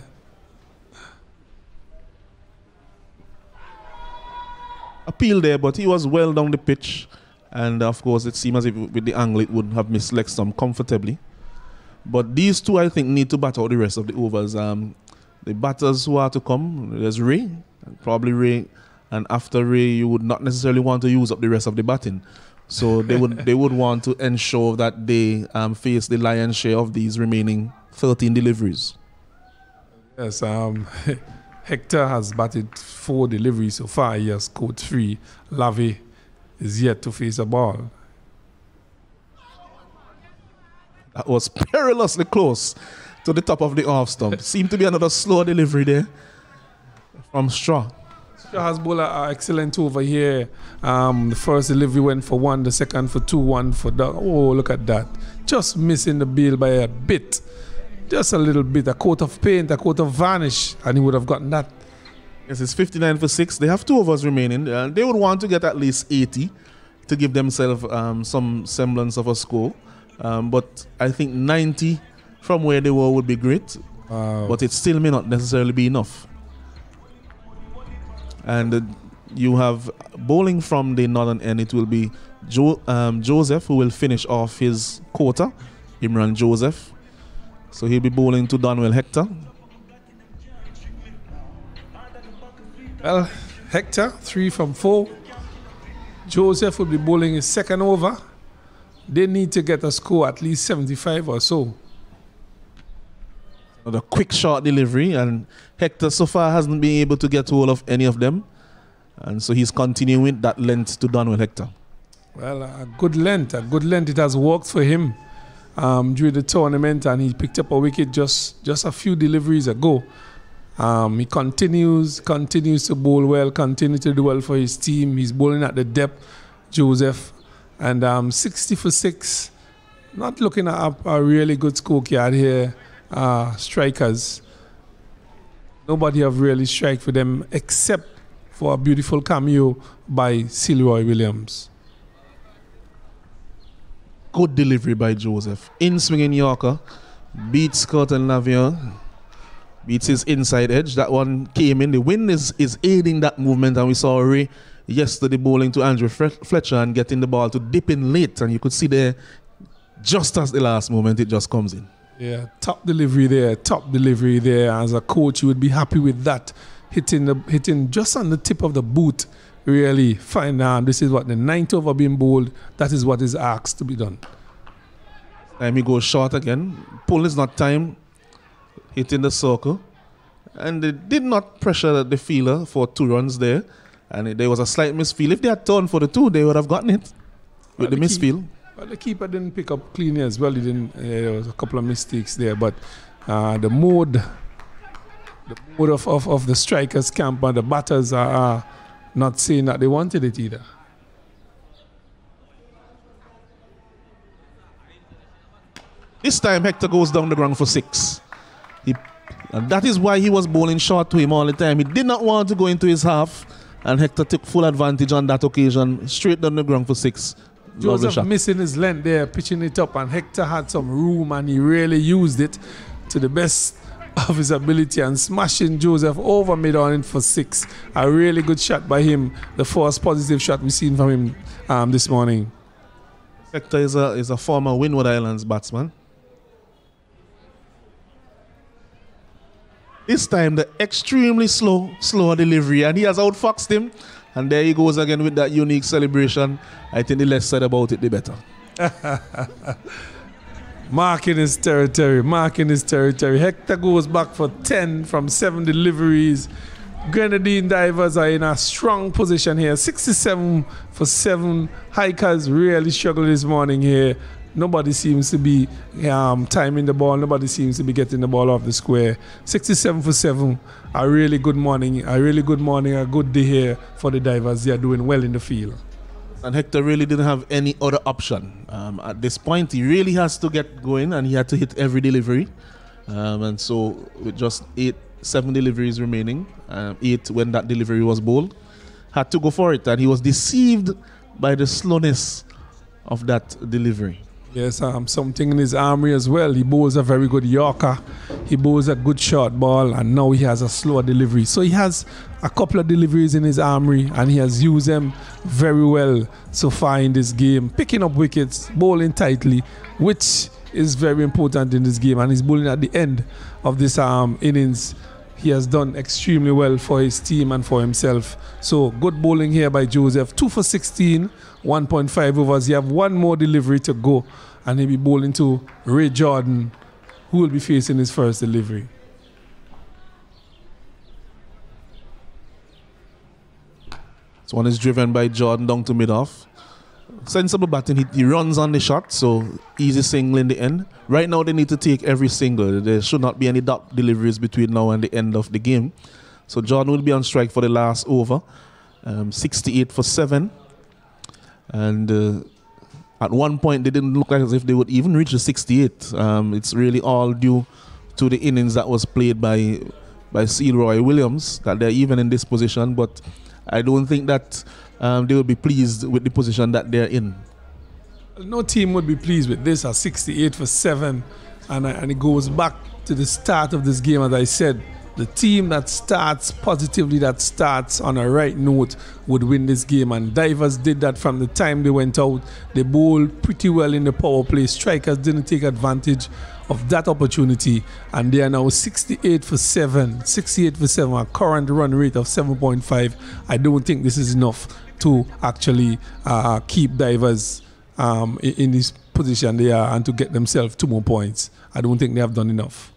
appeal there, but he was well down the pitch. And of course, it seemed as if with the angle it would have misled some comfortably. But these two, I think, need to bat out the rest of the overs. Um, the batters who are to come, there's Ray, probably Ray, and after Ray, you would not necessarily want to use up the rest of the batting. So they would they would want to ensure that they um, face the lion's share of these remaining 13 deliveries. Yes, um, Hector has batted four deliveries so far. He has scored three. Lavi is yet to face a ball. That was perilously close to the top of the off stump. Seemed to be another slow delivery there from Straw. Shahaz Bowler are excellent over here. Um, the first delivery went for one, the second for two, one for the. Oh, look at that. Just missing the bill by a bit. Just a little bit. A coat of paint, a coat of varnish, and he would have gotten that. Yes, it's 59 for 6. They have two of us remaining. Uh, they would want to get at least 80 to give themselves um, some semblance of a score. Um, but I think 90 from where they were would be great. Wow. But it still may not necessarily be enough. And uh, you have bowling from the northern end. It will be jo- um, Joseph who will finish off his quarter. Imran Joseph. So he'll be bowling to Donwell Hector. Well, Hector, three from four. Joseph will be bowling his second over. They need to get a score at least 75 or so. The quick short delivery, and Hector so far hasn't been able to get hold of any of them. And so he's continuing that length to Donwell Hector. Well, a good length, a good length. It has worked for him um, during the tournament, and he picked up a wicket just just a few deliveries ago. Um, he continues continues to bowl well, continues to do well for his team. He's bowling at the depth, Joseph, and um, 60 for six. Not looking at a, a really good scorecard here. Uh, strikers. Nobody have really strike for them except for a beautiful cameo by Silroy Williams. Good delivery by Joseph. In swinging Yorker, beats Curtin Lavier beats his inside edge. That one came in. The wind is, is aiding that movement, and we saw Ray yesterday bowling to Andrew Fletcher and getting the ball to dip in late, and you could see there just as the last moment it just comes in. Yeah, top delivery there, top delivery there. As a coach, you would be happy with that, hitting the hitting just on the tip of the boot. Really fine. Now this is what the ninth over being bowled. That is what is asked to be done. Time he goes short again. Pull is not time hitting the circle. And they did not pressure the feeler for two runs there. And there was a slight misfield. If they had turned for the two, they would have gotten it with well, the, the misfield. Well, the keeper didn't pick up cleanly as well. He didn't. Uh, there was a couple of mistakes there, but uh, the mode, the mode of, of, of the strikers camp and the batters are not saying that they wanted it either. This time Hector goes down the ground for six. He, and that is why he was bowling short to him all the time. He did not want to go into his half, and Hector took full advantage on that occasion, straight down the ground for six. Joseph missing his length there, pitching it up, and Hector had some room, and he really used it to the best of his ability and smashing Joseph over mid on it for six. A really good shot by him. The first positive shot we've seen from him um, this morning. Hector is a, is a former Windward Islands batsman. This time the extremely slow, slow delivery, and he has outfoxed him. And there he goes again with that unique celebration. I think the less said about it, the better. marking his territory, marking his territory. Hector goes back for 10 from 7 deliveries. Grenadine divers are in a strong position here. 67 for 7. Hikers really struggled this morning here nobody seems to be um, timing the ball. Nobody seems to be getting the ball off the square. 67 for 7. A really good morning. A really good morning. A good day here for the divers. They are doing well in the field. And Hector really didn't have any other option. Um, at this point, he really has to get going and he had to hit every delivery. Um, and so, with just eight, seven deliveries remaining, um, eight when that delivery was bowled, had to go for it. And he was deceived by the slowness of that delivery. Yes, um, something in his armory as well. He bowls a very good Yorker. He bowls a good short ball, and now he has a slower delivery. So he has a couple of deliveries in his armory, and he has used them very well so far in this game. Picking up wickets, bowling tightly, which is very important in this game. And he's bowling at the end of this um, innings. He has done extremely well for his team and for himself. So good bowling here by Joseph. Two for 16 1.5 overs. You have one more delivery to go, and he'll be bowling to Ray Jordan, who will be facing his first delivery. This one is driven by Jordan down to mid off. Sensible batting. He, he, runs on the shot, so easy single in the end. Right now, they need to take every single. There should not be any dot deliveries between now and the end of the game. So Jordan will be on strike for the last over. Um, 68 for 7. And uh, at one point, they didn't look like as if they would even reach the 68. Um, it's really all due to the innings that was played by by Roy Williams that they're even in this position. But I don't think that um, they will be pleased with the position that they're in. No team would be pleased with this at 68 for 7. And, and it goes back to the start of this game, as I said the team that starts positively, that starts on a right note, would win this game. And Divers did that from the time they went out. They bowled pretty well in the power play. Strikers didn't take advantage of that opportunity, and they are now 68 for 7. 68 for 7, a current run rate of 7.5. I don't think this is enough to actually uh, keep divers um, in, this position they are and to get themselves two more points. I don't think they have done enough.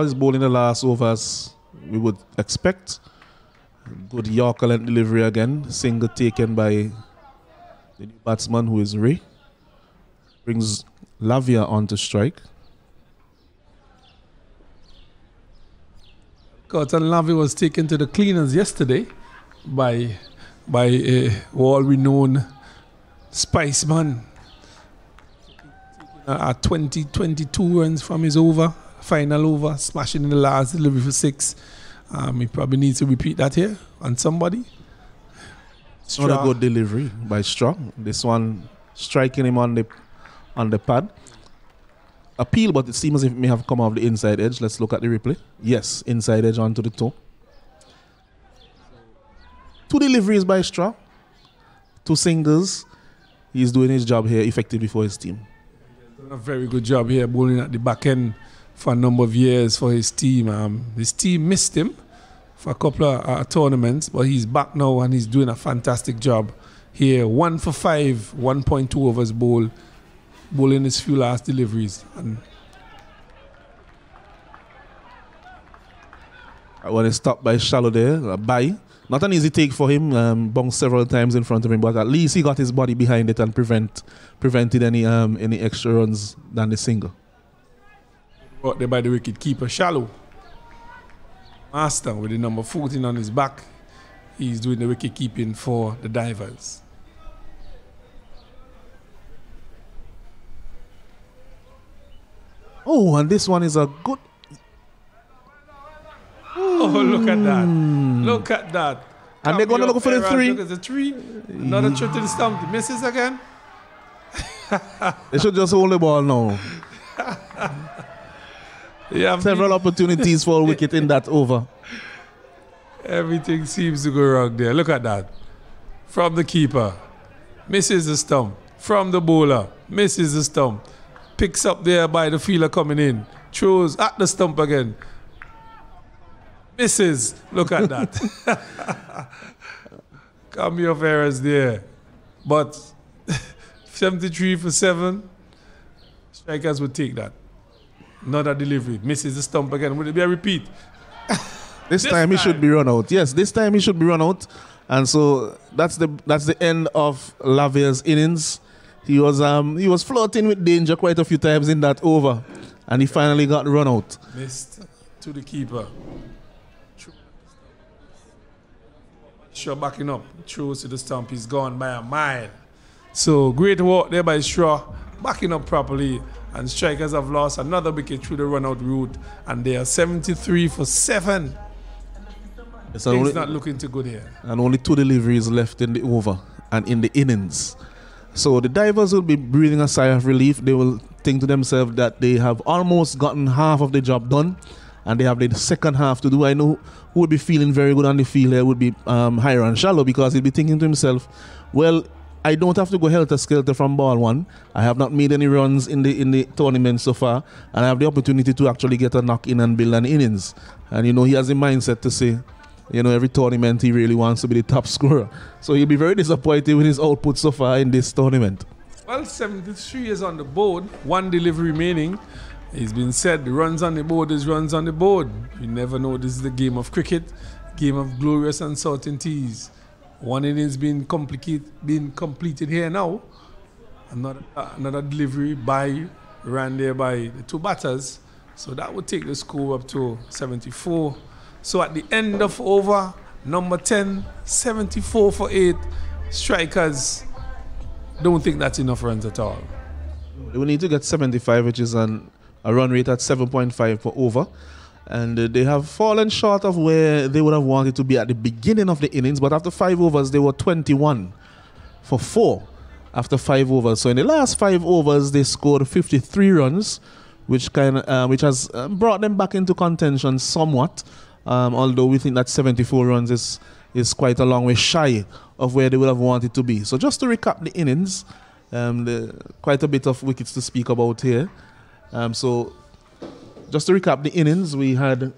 Is bowling the last overs we would expect. Good Yorker length delivery again. Single taken by the new batsman who is Ray. Brings Lavia on to strike. Cotton Lavia was taken to the cleaners yesterday by by a all renowned Spiceman. Uh, at 20, 22 runs from his over, final over, smashing in the last delivery for six. Um, he probably needs to repeat that here on somebody. It's not a good delivery by Straw. This one striking him on the on the pad. Appeal, but it seems as if it may have come off the inside edge. Let's look at the replay. Yes, inside edge onto the toe. Two deliveries by Straw. Two singles. He's doing his job here effectively for his team. Done a very good job here bowling at the back end for a number of years for his team. Um, his team missed him for a couple of uh, tournaments, but he's back now and he's doing a fantastic job here. One for five, 1.2 overs bowl, bowling his few last deliveries. And when he stopped by Shallow there, uh, by not an easy take for him. Um, bounced several times in front of him, but at least he got his body behind it and prevent prevented any um, any extra runs than the single. Brought there by the wicket keeper, Shallow. Master with the number 14 on his back. He's doing the wicket keeping for the divers. Oh, and this one is a good. Oh, look at that. Hmm. Look at that. And they're going to look for the three. Look at the three. Another trip to the stump. Misses again. They should just hold the ball now. Yeah, Several opportunities for a wicket in that over. Everything seems to go wrong there. Look at that. From the keeper, misses the stump. From the bowler, misses the stump. Picks up there by the fielder coming in. Throws at the stump again. Misses. Look at that. Come your errors there. But 73 for 7. Strikers would take that. Another delivery. Misses the stump again. Would it be a repeat? This, This time, he should be run out. Yes, this time he should be run out. And so that's the that's the end of Lavia's innings. He was um he was flirting with danger quite a few times in that over. And he finally got run out. Missed to the keeper. Shaw backing up. Throws to the stump. He's gone by a mile. So great work there by Shaw. Backing up properly. And strikers have lost another wicket through the run out route. And they are 73 for 7. It's Things only, not looking too good here. and only two deliveries left in the over and in the innings. So the divers will be breathing a sigh of relief. They will think to themselves that they have almost gotten half of the job done and they have the second half to do. I know who would be feeling very good on the field there would be um, Hiram Shallow because he'll be thinking to himself, well, I don't have to go helter skelter from ball one. I have not made any runs in the in the tournament so far, and I have the opportunity to actually get a knock in and build an innings. And you know he has a mindset to say, you know, every tournament he really wants to be the top scorer. So he'll be very disappointed with his output so far in this tournament. Well, 73 is on the board. One delivery remaining. It's been said the runs on the board is runs on the board. You never know. This is the game of cricket, game of glorious uncertainties. One innings being complicate, being completed here now. Another another delivery by ran there by the two batters. So that would take the score up to 74. So at the end of over, number 10, 74 for 8. Strikers don't think that's enough runs at all. We need to get 75, which is an, a run rate at 7.5 per over. And uh, they have fallen short of where they would have wanted to be at the beginning of the innings. But after five overs, they were 21 for four after five overs. So in the last five overs, they scored 53 runs, which kind of uh, which has uh, brought them back into contention somewhat. Um, although we think that 74 runs is is quite a long way shy of where they would have wanted to be. So just to recap the innings, Um, the, quite a bit of wickets to speak about here. Um, so, just to recap the innings, we had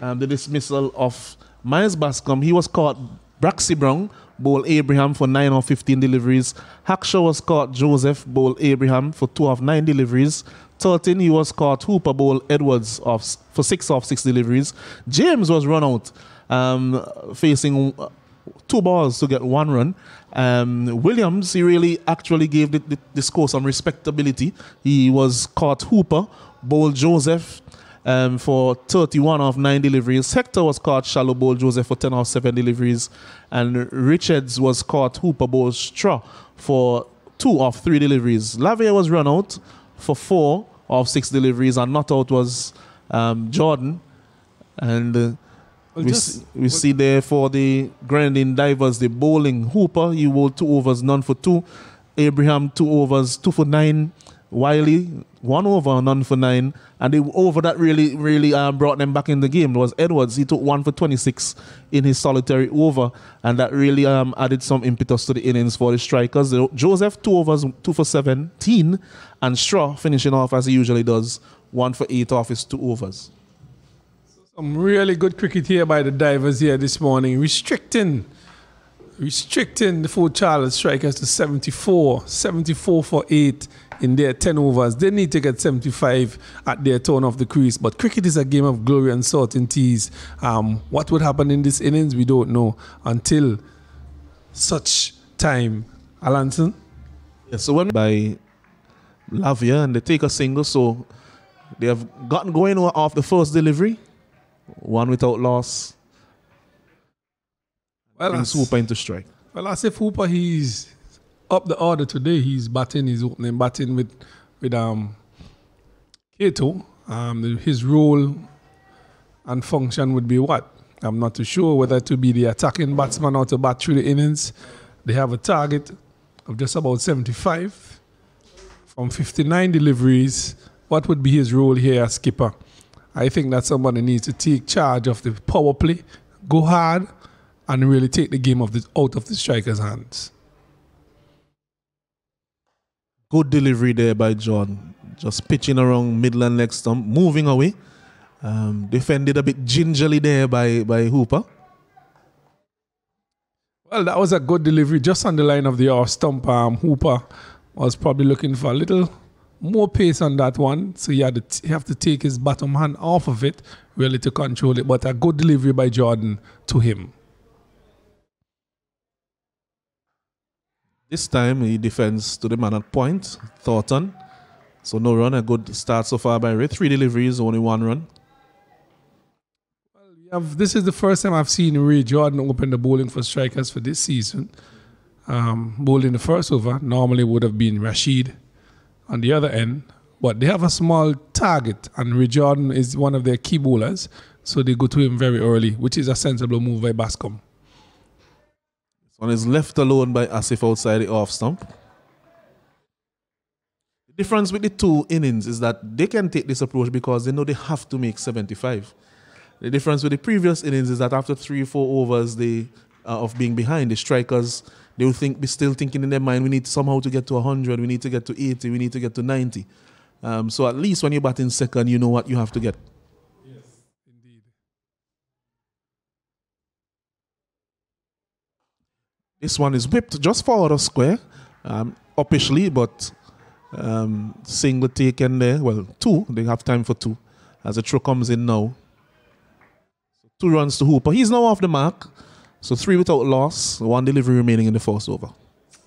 um, the dismissal of Miles Bascom. He was caught Braxy Brown, bowl Abraham for 9 of 15 deliveries. Hackshaw was caught Joseph, bowl Abraham for 2 of 9 deliveries. 13, he was caught Hooper, bowl Edwards for 6 of 6 deliveries. James was run out, um, facing two balls to get one run. Um, Williams, he really actually gave the, the, the, score some respectability. He was caught Hooper, bowled Joseph um, for 31 of 9 deliveries. Hector was caught Shallow bowl Joseph for 10 of 7 deliveries. And Richards was caught Hooper bowl Straw for 2 of 3 deliveries. Lavia was run out for 4 of 6 deliveries. And not out was um, Jordan. And. Uh, well, we, see, we well, see there for the Grenadine divers, the bowling Hooper, he bowled two overs, none for two. Abraham, two overs, two for nine. Wiley, one over, none for nine. And the over that really, really um, brought them back in the game was Edwards. He took one for 26 in his solitary over. And that really um, added some impetus to the innings for the strikers. Joseph, two overs, two for 17. And Straw finishing off as he usually does, one for eight off his two overs. Some really good cricket here by the divers here this morning, restricting restricting the Fort Charlotte strikers to 74, 74 for 8 in their 10 overs. They need to get 75 at their turn of the crease. But cricket is a game of glory and certainties. Um, what would happen in this innings, we don't know until such time. Alanson? Yeah, so when by Lavia and they take a single, so they have gotten going off the first delivery one without loss. Well, brings Hooper into strike. Well, Asif Hooper he's up the order today. He's batting. He's opening batting with with um Cato. Um, his role and function would be what? I'm not too sure whether to be the attacking batsman or to bat through the innings. They have a target of just about 75 from 59 deliveries. What would be his role here as skipper? I think that somebody needs to take charge of the power play, go hard, and really take the game of the, out of the striker's hands. Good delivery there by John. Just pitching around Midland next stump, moving away. Um, defended a bit gingerly there by, by Hooper. Well, that was a good delivery just on the line of the off stump. Um, Hooper was probably looking for a little more pace on that one. So he, had to he have to take his bottom hand off of it really to control it. But a good delivery by Jordan to him. This time he defends to the man at point, Thornton. So no run, a good start so far by Ray. Three deliveries, only one run. Well, have, this is the first time I've seen Ray Jordan open the bowling for strikers for this season. Um, bowling the first over normally would have been Rashid on the other end, but they have a small target, and Ray Jordan is one of their key bowlers, so they go to him very early, which is a sensible move by Bascom. One is left alone by Asif outside the off stump. The difference with the two innings is that they can take this approach because they know they have to make 75. The difference with the previous innings is that after three or four overs they, uh, of being behind, the strikers they will think, be still thinking in their mind, we need somehow to get to 100, we need to get to 80, we need to get to 90. Um, so at least when you're batting second, you know what you have to get. Yes, indeed. This one is whipped just forward of square, um, uppishly, but um, single taken there. Well, two. They have time for two. As the throw comes in now. Two runs to Hooper. He's now off the mark. So three without loss, one delivery remaining in the first over.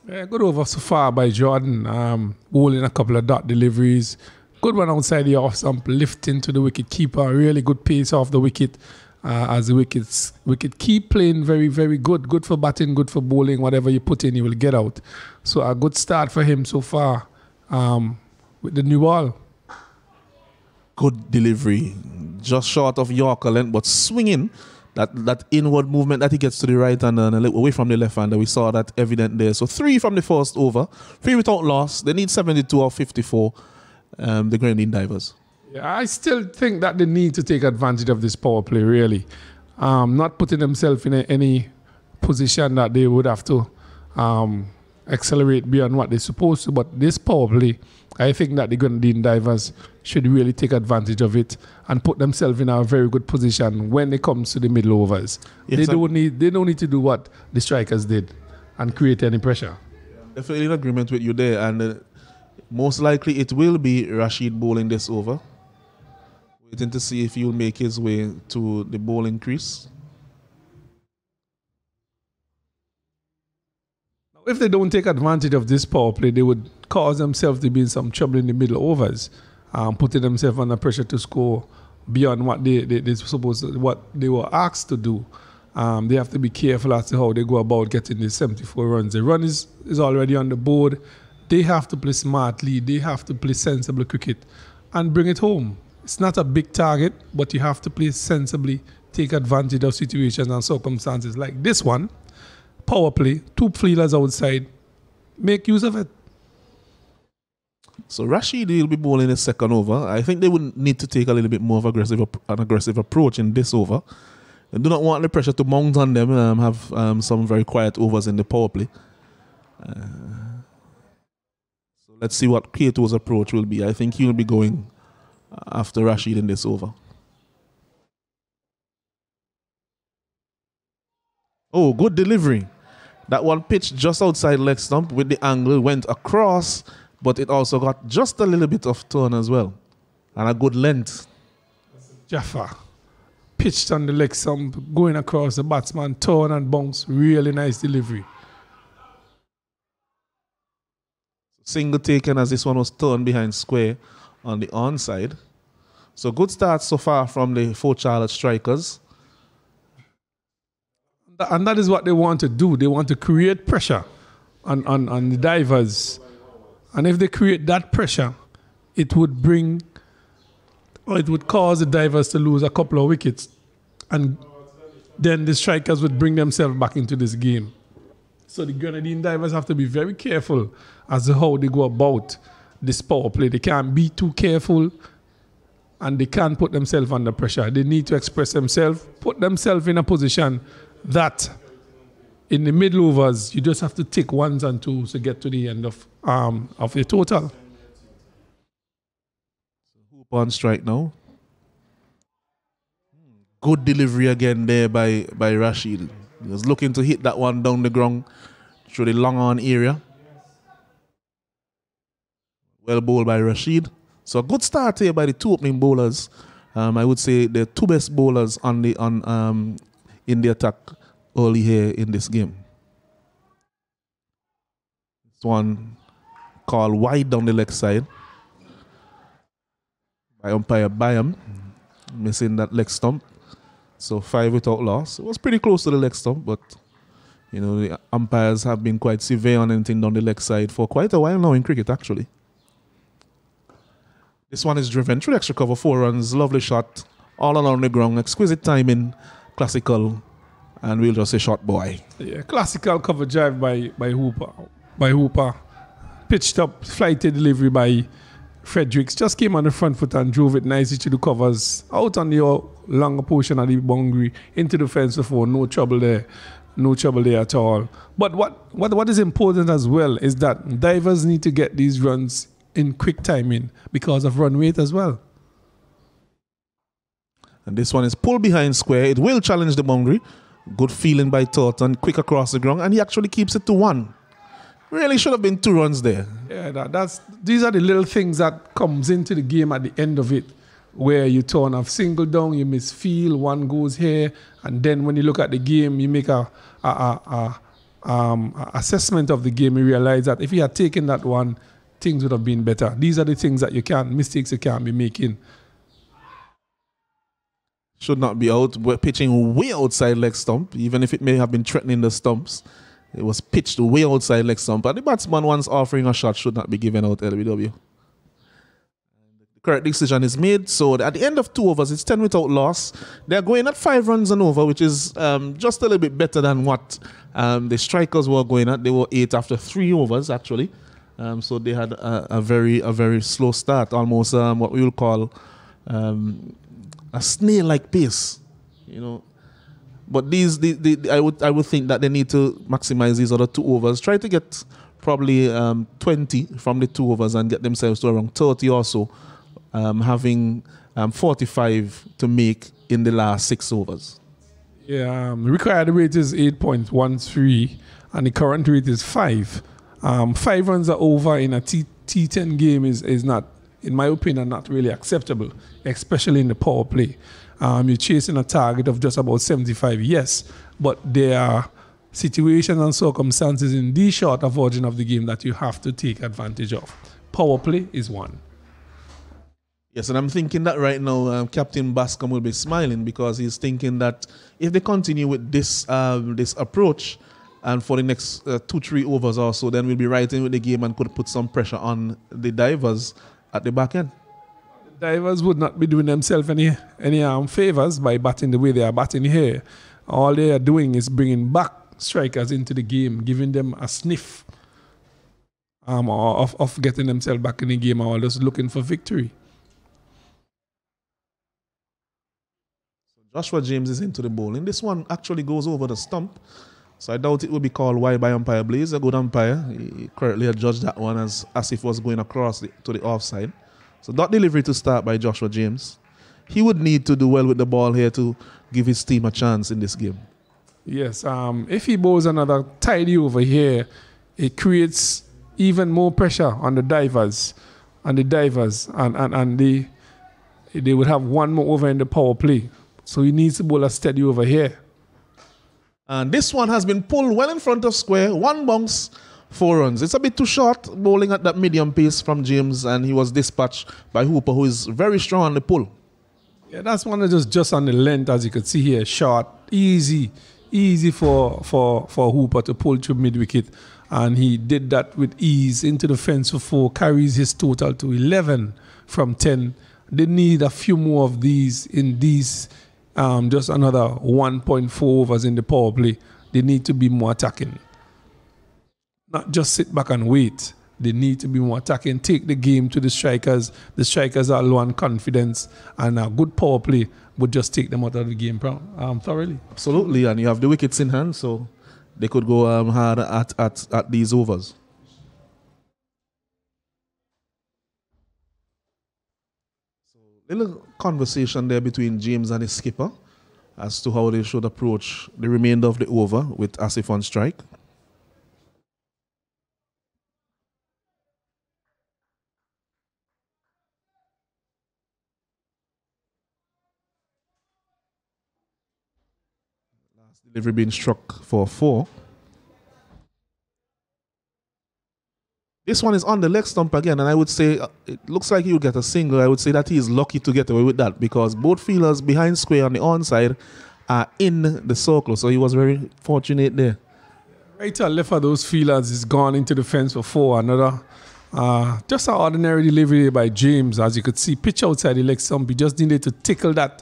Yeah, good over so far by Jordan. Um, bowling a couple of dot deliveries. Good one outside the off stump, lifting to the wicket keeper. Really good pace off the wicket. Uh, as the wickets wicket keep playing very very good. Good for batting, good for bowling. Whatever you put in, you will get out. So a good start for him so far um, with the new ball. Good delivery, just short of Yorker length, but swinging that that inward movement that he gets to the right and a little away from the left hand, we saw that evident there. So three from the first over, three without loss. They need 72 or 54, um, the Grenadine Divers. Yeah, I still think that they need to take advantage of this power play, really. Um, not putting themselves in a, any position that they would have to um, accelerate beyond what they're supposed to. But this power play, I think that the Grenadine divers should really take advantage of it and put themselves in a very good position when it comes to the middle overs. Yes, they don't need they don't need to do what the strikers did and create any pressure. Definitely in agreement with you there, and uh, most likely it will be Rashid bowling this over. Waiting to see if he'll make his way to the bowling crease. If they don't take advantage of this power play, they would cause themselves to be in some trouble in the middle overs, um, putting themselves under pressure to score beyond what they, they, they're supposed what they were asked to do. Um, they have to be careful as to how they go about getting these 74 runs. The run is, is already on the board. They have to play smartly. They have to play sensible cricket and bring it home. It's not a big target, but you have to play sensibly, take advantage of situations and circumstances like this one power play, two fielders outside, make use of it. So Rashid will be bowling his second over. I think they would need to take a little bit more of aggressive an aggressive approach in this over. They do not want the pressure to mount on them. Um, have um, some very quiet overs in the power play. Uh, so let's see what Cato's approach will be. I think he'll be going after Rashid and this over. Oh, good delivery. That one pitched just outside leg stump with the angle, went across, but it also got just a little bit of turn as well. And a good length. Jaffa pitched on the leg stump, going across the batsman, turn and bounce. Really nice delivery. Single taken as this one was turned behind square on the onside. So good start so far from the Fort Charlotte strikers. And that is what they want to do. They want to create pressure on, on, on the divers. And if they create that pressure, it would bring, or it would cause the divers to lose a couple of wickets. And then the strikers would bring themselves back into this game. So the Grenadine divers have to be very careful as to how they go about this power play. They can't be too careful and they can't put themselves under pressure. They need to express themselves, put themselves in a position that in the middle overs, you just have to take ones and twos to get to the end of um, of the total. Hoop on strike now. Good delivery again there by, by Rashid. He was looking to hit that one down the ground through the long on area. Well bowled by Rashid. So a good start here by the two opening bowlers. Um, I would say the two best bowlers on the on um, in the attack early here in this game. This one called wide down the leg side by umpire Byam, missing that leg stump. So five without loss. It was pretty close to the leg stump, but you know the umpires have been quite severe on anything down the leg side for quite a while now in cricket, actually. This one is driven through extra cover, four runs, lovely shot, all along the ground, exquisite timing, classical, and we'll just say shot boy. Yeah, classical cover drive by by Hooper, by Hooper, pitched up, flighted delivery by Fredericks. Just came on the front foot and drove it nicely to the covers, out on the longer portion of the boundary, into the fence before. No trouble there, no trouble there at all. But what what what is important as well is that divers need to get these runs in quick timing because of run weight as well. And this one is pulled behind square. It will challenge the boundary. Good feeling by Thornton, quick across the ground, and he actually keeps it to one. Really should have been two runs there. Yeah, that, that's these are the little things that comes into the game at the end of it, where you turn off single down, you miss field, one goes here, and then when you look at the game, you make a, a, a, a, um, assessment of the game. You realize that if you had taken that one, things would have been better. These are the things that you can't mistakes you can't be making. Should not be out. We're pitching way outside leg stump, even if it may have been threatening the stumps. It was pitched way outside leg stump. And the batsman, once offering a shot, should not be given out LBW. The correct decision is made. So at the end of two overs, it's 10 without loss. They're going at five runs and over, which is um, just a little bit better than what um, the strikers were going at. They were eight after three overs, actually. Um, so they had a, a very a very slow start, almost um, what we will call um, a snail-like pace. You know, But these, the, the, I would, I would think that they need to maximize these other two overs. Try to get probably um, 20 from the two overs and get themselves to around 30 or so, um, having um, 45 to make in the last six overs. Yeah, um, required rate is 8.13 and the current rate is 5. Um, five runs are over in a T- T10 game is, is not, in my opinion, not really acceptable, especially in the power play. Um, you're chasing a target of just about 75, yes, but there are situations and circumstances in the shorter version of the game that you have to take advantage of. Power play is one. Yes, and I'm thinking that right now, um, Captain Bascom will be smiling because he's thinking that if they continue with this um, this approach, and for the next uh, two three overs or so, then we'll be right in with the game and could put some pressure on the divers at the back end. Divers would not be doing themselves any any um, favors by batting the way they are batting here. All they are doing is bringing back strikers into the game, giving them a sniff um, of, of getting themselves back in the game or just looking for victory. Joshua James is into the bowling. This one actually goes over the stump. So I doubt it will be called wide by umpire Blaze, a good umpire. He correctly adjudged that one as, as if it was going across the, to the offside. So that delivery to start by Joshua James. He would need to do well with the ball here to give his team a chance in this game. Yes, um, if he bowls another tidy over here, it creates even more pressure on the divers, and the divers, and, and, and they, they would have one more over in the power play. So he needs to bowl a steady over here. And this one has been pulled well in front of square. One bounce, four runs. It's a bit too short, bowling at that medium pace from James, and he was dispatched by Hooper, who is very strong on the pull. Yeah, that's one just just on the length, as you can see here, short, easy, easy for for for Hooper to pull through mid wicket, and he did that with ease into the fence for four, carries his total to eleven from ten. They need a few more of these in these um, just another 1.4 overs in the power play. They need to be more attacking. Not just sit back and wait. They need to be more attacking. Take the game to the strikers. The strikers are low on confidence, and a good power play would just take them out of the game um, thoroughly. Absolutely, and you have the wickets in hand, so they could go um, hard at, at, at these overs. Little conversation there between James and his skipper as to how they should approach the remainder of the over with Asif on strike. Last delivery being struck for four. This one is on the leg stump again, and I would say uh, it looks like he'll get a single. I would say that he is lucky to get away with that because both feelers behind square on the onside are in the circle, so he was very fortunate there. Right to left of those fielders is gone into the fence for four. Another, uh, just an ordinary delivery by James, as you could see, pitch outside the leg stump. He just needed to tickle that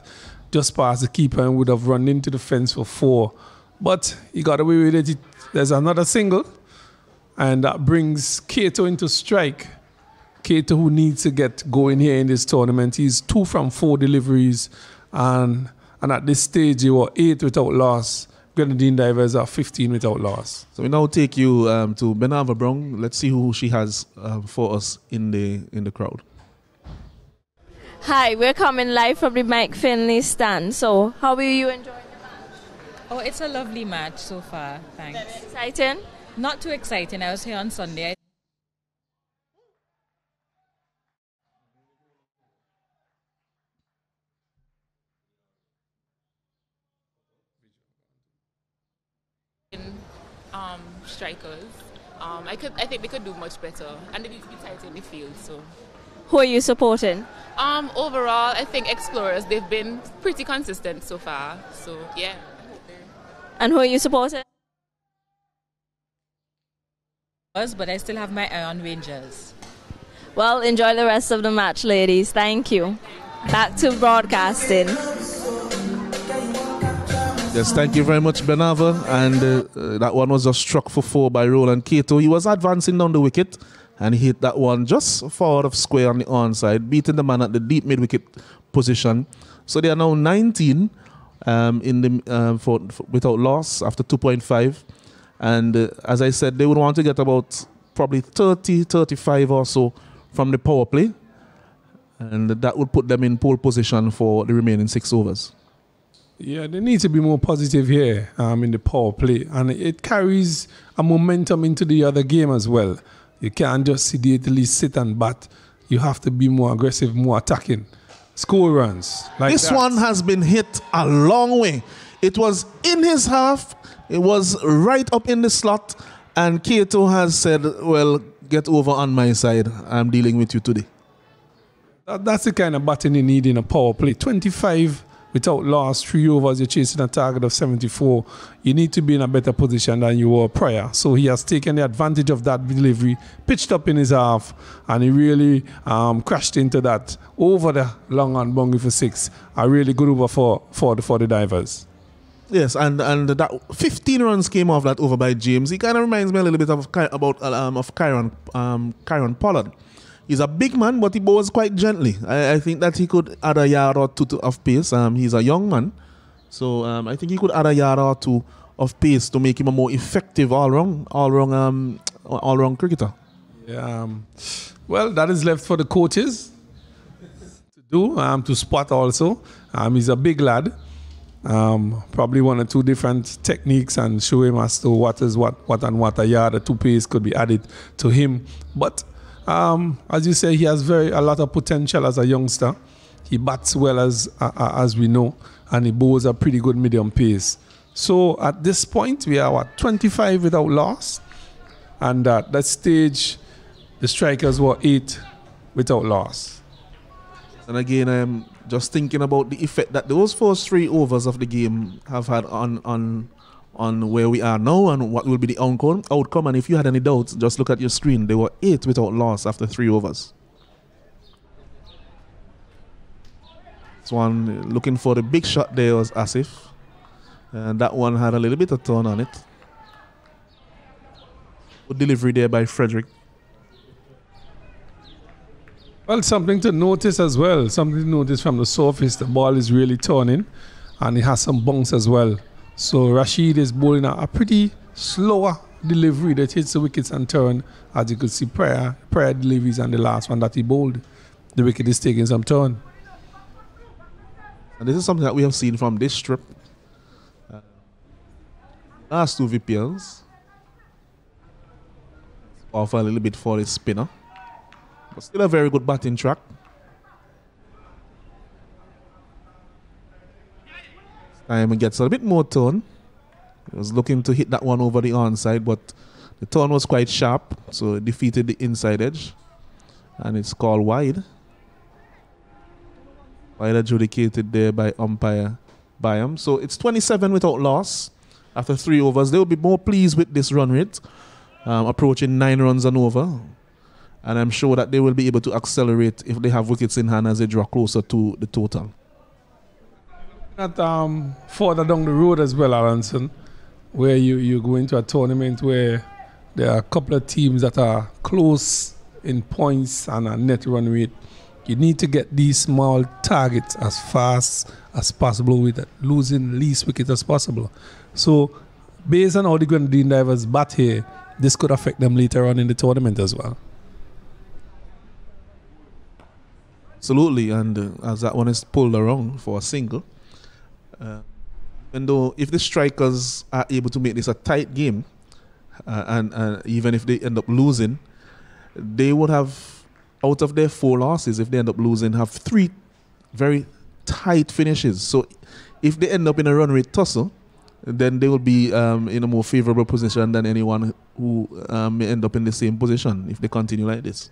just past the keeper and would have run into the fence for four. But he got away with it. There's another single. And that brings Cato into strike. Cato, who needs to get going here in this tournament, he's two from four deliveries. And, and at this stage, he was eight without loss. Grenadine Divers are 15 without loss. So we now take you um, to Benava Brown. Let's see who she has um, for us in the in the crowd. Hi, we're coming live from the Mike Findlay stand. So, how are you enjoying the match? Oh, it's a lovely match so far. Thanks. Very exciting. Not too exciting. I was here on Sunday. Um, strikers. Um, I could. I think they could do much better, and they need to be tight in the field. So, who are you supporting? Um, overall, I think Explorers. They've been pretty consistent so far. So, yeah. And who are you supporting? But I still have my eye on Rangers. Well, enjoy the rest of the match, ladies. Thank you. Back to broadcasting. Yes, thank you very much, Benava. And uh, uh, that one was just struck for four by Roland Cato. He was advancing down the wicket and he hit that one just forward of square on the onside, beating the man at the deep mid wicket position. So they are now 19 um, in the um, for, for without loss after 2.5, and uh, as I said, they would want to get about probably 30, 35 or so from the power play, and that would put them in pole position for the remaining six overs. Yeah, they need to be more positive here um, in the power play, and it carries a momentum into the other game as well. You can't just sedately sit and bat. You have to be more aggressive, more attacking. Score runs. Like this that. one has been hit a long way. It was in his half, it was right up in the slot, and Cato has said, Well, get over on my side. I'm dealing with you today. That- That's the kind of batting you need in a power play. 25 without loss, three overs, you're chasing a target of 74. You need to be in a better position than you were prior. So he has taken the advantage of that delivery, pitched up in his half, and he really um, crashed into that over the long on bungie for six. A really good over for, for, for the divers. Yes, and and that 15 runs came off that over by James. He kind of reminds me a little bit of about um, of Kieron um, Kieron Pollard. He's a big man, but he bowls quite gently. I, I think that he could add a yard or two to, of pace. Um, he's a young man, so um, I think he could add a yard or two of pace to make him a more effective all round all round um, all round cricketer. Yeah, um, well, that is left for the coaches to do, um, to spot also. Um, he's a big lad. Um, probably one or two different techniques and show him as to what is what, what and what a yard or two pace could be added to him. But um, as you say, he has very a lot of potential as a youngster. He bats well as uh, uh, as we know, and he bowls a pretty good medium pace. So at this point, we are what 25 without loss. And at that stage, the strikers were eight without loss. And again, I'm just thinking about the effect that those first three overs of the game have had on on on where we are now and what will be the outcome. Outcome, and if you had any doubts, just look at your screen. They were eight without loss after three overs. This one looking for the big shot there was Asif, and that one had a little bit of turn on it. Good delivery there by Frederick. Well, something to notice as well. Something to notice from the surface. The ball is really turning, and it has some bounce as well. So Rashid is bowling a, pretty slower delivery that hits the wickets and turn, as you could see prior prior deliveries and the last one that he bowled. The wicket is taking some turn. And this is something that we have seen from this strip. Uh, last two VPLs. offer a little bit for the spinner. But still a very good batting track. This time gets a bit more turn. He was looking to hit that one over the onside, but the turn was quite sharp, so it defeated the inside edge. And it's called wide. Wide adjudicated there by umpire Byam. So it's 27 without loss after three overs. They will be more pleased with this run rate, um, approaching nine runs and over. And I'm sure that they will be able to accelerate if they have wickets in hand as they draw closer to the total. At um, further down the road as well, Alanson, where you, you go into a tournament where there are a couple of teams that are close in points and a net run rate. You need to get these small targets as fast as possible with losing least wicket as possible. So, based on how the Grenadine Divers bat here, this could affect them later on in the tournament as well. Absolutely, and uh, as that one is pulled around for a single, uh, and though if the strikers are able to make this a tight game, uh, and uh, even if they end up losing, they would have out of their four losses, if they end up losing, have three very tight finishes. So if they end up in a run rate tussle, then they will be um, in a more favorable position than anyone who um, may end up in the same position if they continue like this.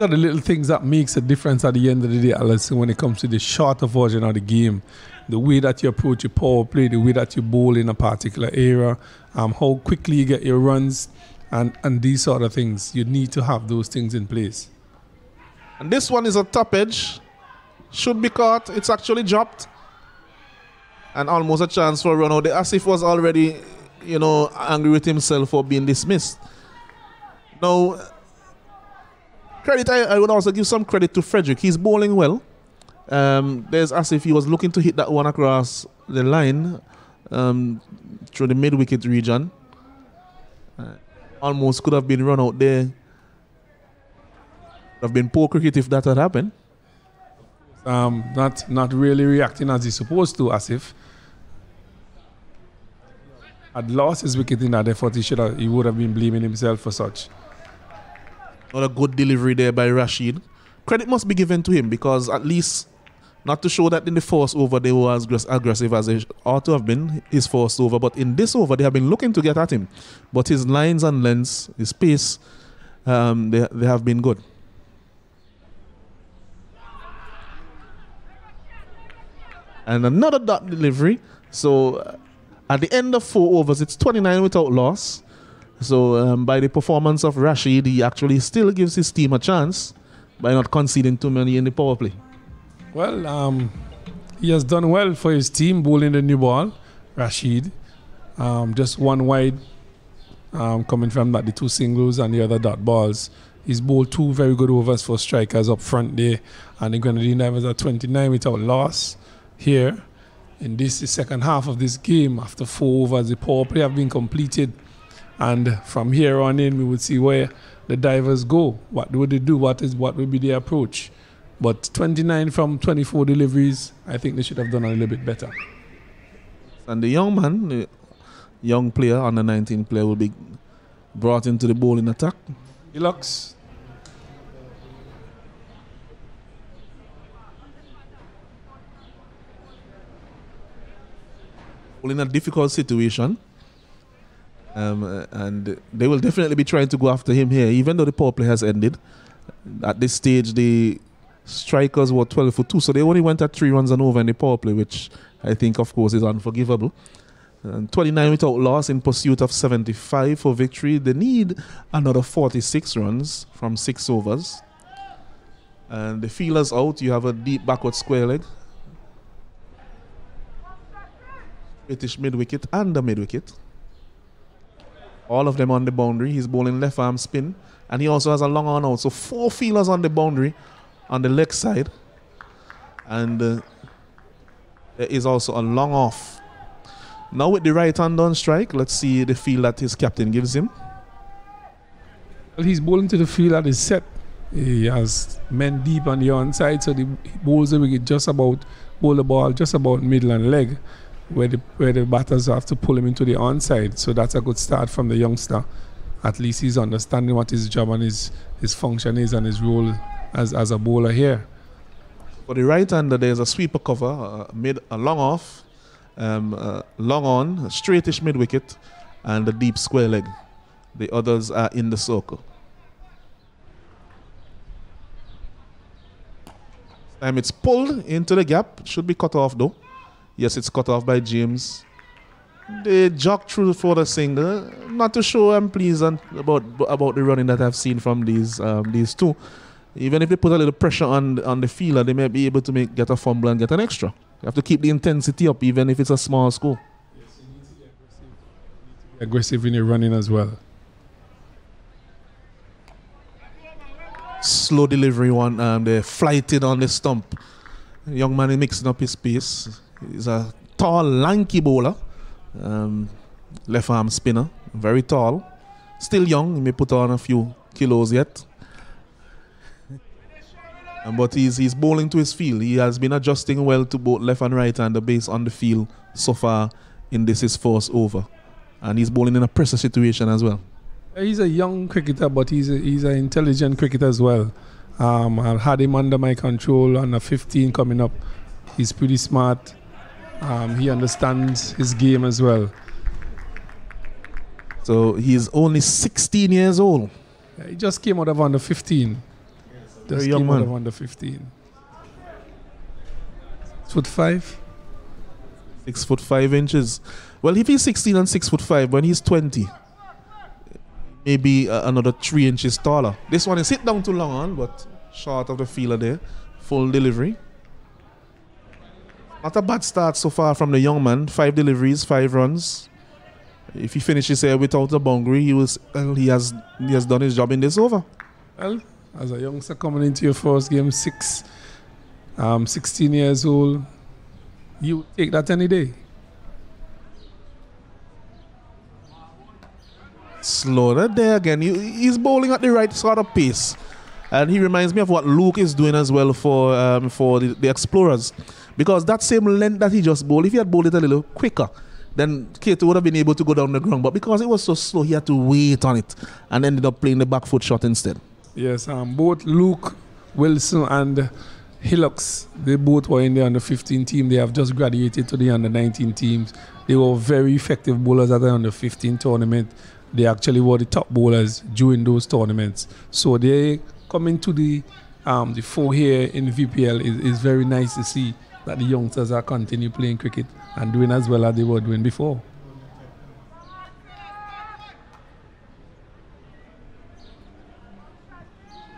Are the little things that makes a difference at the end of the day, Alison, when it comes to the shorter version of the game. The way that you approach your power play, the way that you bowl in a particular area, um, how quickly you get your runs, and, and these sort of things. You need to have those things in place. And this one is a top edge. Should be caught. It's actually dropped. And almost a chance for a run out. The Asif was already, you know, angry with himself for being dismissed. Now, Credit, I, I would also give some credit to Frederick. He's bowling well. Um, there's as if he was looking to hit that one across the line um, through the mid wicket region. Uh, almost could have been run out there. Would have been poor cricket if that had happened. Um, not not really reacting as he's supposed to, as if had lost his wicket in that effort, he should have, he would have been blaming himself for such. Not a good delivery there by Rashid. Credit must be given to him because at least not to show that in the first over they were as aggress- aggressive as they ought to have been his first over, but in this over they have been looking to get at him. But his lines and lengths, his pace, um, they, they have been good. And another dot delivery. So uh, at the end of four overs, it's 29 without loss. So um, by the performance of Rashid, he actually still gives his team a chance by not conceding too many in the power play. Well, um, he has done well for his team bowling the new ball, Rashid. Um, just one wide um, coming from that, the two singles and the other dot balls. He's bowled two very good overs for strikers up front there. And the Grenadine Divers are 29 without loss here. In this second half of this game, after four overs, the power play have been completed. And from here on in, we would see where the divers go. What would they do? What is what would be their approach? But 29 from 24 deliveries, I think they should have done a little bit better. And the young man, the young player, under 19 player, will be brought into the bowling attack. Deluxe. in a difficult situation. Um, and they will definitely be trying to go after him here, even though the power play has ended. At this stage, the strikers were 12 for 2, so they only went at three runs and over in the power play, which I think, of course, is unforgivable. And 29 without loss in pursuit of 75 for victory. They need another 46 runs from six overs. And the feelers out. You have a deep backward square leg. British mid wicket and the mid wicket. All of them on the boundary. He's bowling left arm spin. And he also has a long on out. So four feelers on the boundary on the leg side. And uh, there is also a long off. Now with the right hand on strike, let's see the feel that his captain gives him. Well, he's bowling to the field that is set. He has men deep on the onside, so the he bowls the wicket just about bowl the ball just about middle and leg, where the where the batters have to pull him into the onside. So that's a good start from the youngster. At least he's understanding what his job and his his function is and his role as as a bowler here. For the right hander, there's a sweeper cover, uh, mid a long off, um, uh, long on, straightish mid wicket, and a deep square leg. The others are in the circle. Time it's pulled into the gap. Should be cut off though. Yes, it's cut off by James. They jog through for the single. Not too sure I'm pleased about about the running that I've seen from these um, these two. Even if they put a little pressure on on the fielder, they may be able to make get a fumble and get an extra. You have to keep the intensity up, even if it's a small score. Yes, you need to be aggressive in your running as well. Slow delivery one, um, they flighted on the stump. Young man is mixing up his pace. He's a tall, lanky bowler. Um, left arm spinner, very tall. Still young, he may put on a few kilos yet. Um, but he's, he's bowling to his field. He has been adjusting well to both left and right and the base on the field so far in this his first over. And he's bowling in a pressure situation as well. He's a young cricketer, but he's he's an intelligent cricketer as well. Um, I've had him under my control on a 15 coming up. He's pretty smart. Um, he understands his game as well. So he's only 16 years old. He just came out of under 15. Just Very young came out of under 15. Six Foot five. Six foot five inches. Well, if he's 16 and six foot five, when he's 20, maybe uh, another three inches taller. This one is hit down too long on, but short of the feeler there. Full delivery. Not a bad start so far from the young man. Five deliveries, five runs. If he finishes here without a boundary, he was well, he has he has done his job in this over. Well, As a youngster coming into your first game, six, um, 16 years old, you take that any day. Slaughter there again. He, he's bowling at the right sort of pace. And he reminds me of what Luke is doing as well for um, for the, the Explorers. Because that same length that he just bowled, if he had bowled it a little quicker, then Cato would have been able to go down the ground. But because it was so slow, he had to wait on it and ended up playing the back foot shot instead. Yes, um, both Luke Wilson and Hillocks, they both were in the under 15 team. They have just graduated to the under 19 teams. They were very effective bowlers at the under 15 tournament. They actually were the top bowlers during those tournaments. So they coming to the um, the four here in VPL is, is very nice to see that the youngsters are continue playing cricket and doing as well as they were doing before.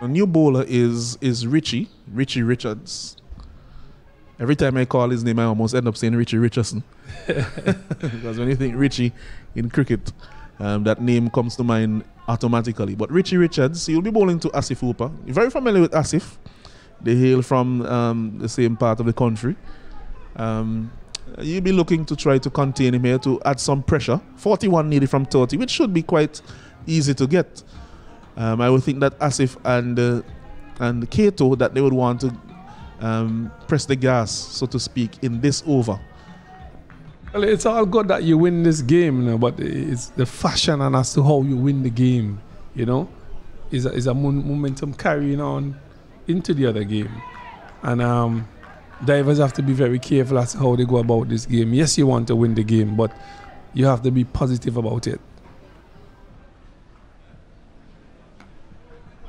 A new bowler is is Richie, Richie Richards. Every time I call his name, I almost end up saying Richie Richardson. because when you think Richie in cricket, um, that name comes to mind automatically. But Richie Richards, he'll be bowling to Asif Hooper. You're very familiar with Asif. They hail from um, the same part of the country. Um, you'll be looking to try to contain him here to add some pressure. 41 needed from 30, which should be quite easy to get. Um, I would think that Asif and uh, and Cato that they would want to um, press the gas, so to speak, in this over. Well, it's all good that you win this game, you know, but it's the fashion and as to how you win the game, you know, is a, is a momentum carrying on into the other game. And um, divers have to be very careful as to how they go about this game. Yes, you want to win the game, but you have to be positive about it.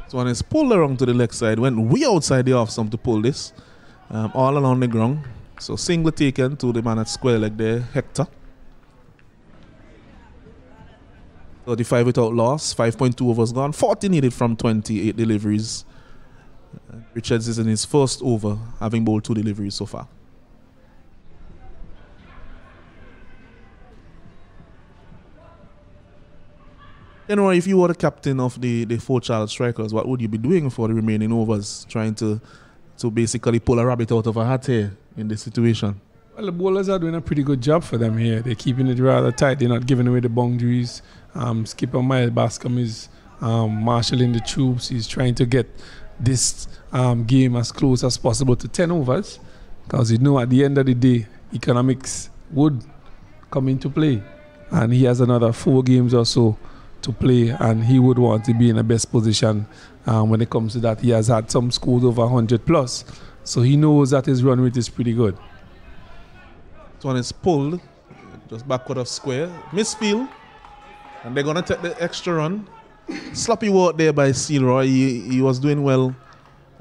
So when it's pulled around to the left side, went way outside the off stump to pull this, um, all along the ground. So single taken to the man at square leg there, Hector. 35 without loss, 5.2 overs gone, 40 needed from 28 deliveries. Richards is in his first over, having bowled two deliveries so far. Know, if you were the captain of the, the Fort Charlotte strikers, what would you be doing for the remaining overs? Trying to to basically pull a rabbit out of a hat here in this situation. Well, the bowlers are doing a pretty good job for them here. They're keeping it rather tight. They're not giving away the boundaries. Um, skipper Miles Bascombe is um, marshalling the troops. He's trying to get this um, game as close as possible to 10 overs because you know at the end of the day, economics would come into play. And he has another four games or so to play, and he would want to be in the best position um, when it comes to that. He has had some scores over 100 plus, so he knows that his run rate is pretty good. This one is pulled, just back backward of square, misfield, and they're gonna take the extra run. Sloppy work there by Sealroy. He, he was doing well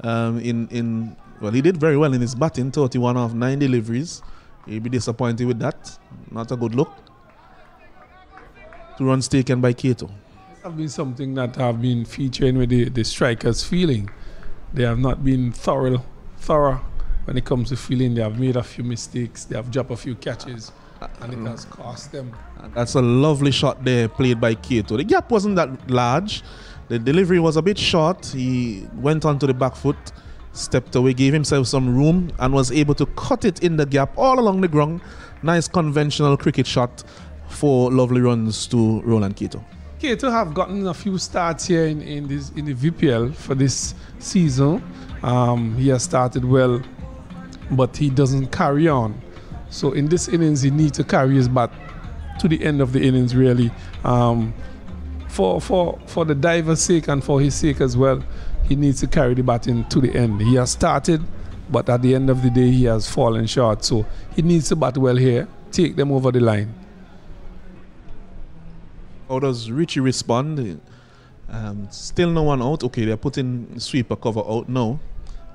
um, in in well, he did very well in his batting, 31 off nine deliveries. He'll be disappointed with that. Not a good look. Two runs taken by Cato. have been something that have been featuring with the, the strikers feeling. They have not been thorough thorough when it comes to feeling. They have made a few mistakes. They have dropped a few catches, and it has cost them. That's a lovely shot there played by Cato. The gap wasn't that large. The delivery was a bit short. He went onto the back foot, stepped away, gave himself some room, and was able to cut it in the gap all along the ground. Nice conventional cricket shot for lovely runs to Roland Cato. Cato have gotten a few starts here in, in this in the VPL for this season. Um, he has started well, but he doesn't carry on. So in this innings, he needs to carry his bat to the end of the innings, really. Um, for for for the diver's sake and for his sake as well, he needs to carry the batting to the end. He has started, but at the end of the day, he has fallen short. So he needs to bat well here, take them over the line. How does Richie respond? Um, still no one out. Okay, they're putting sweeper cover out now.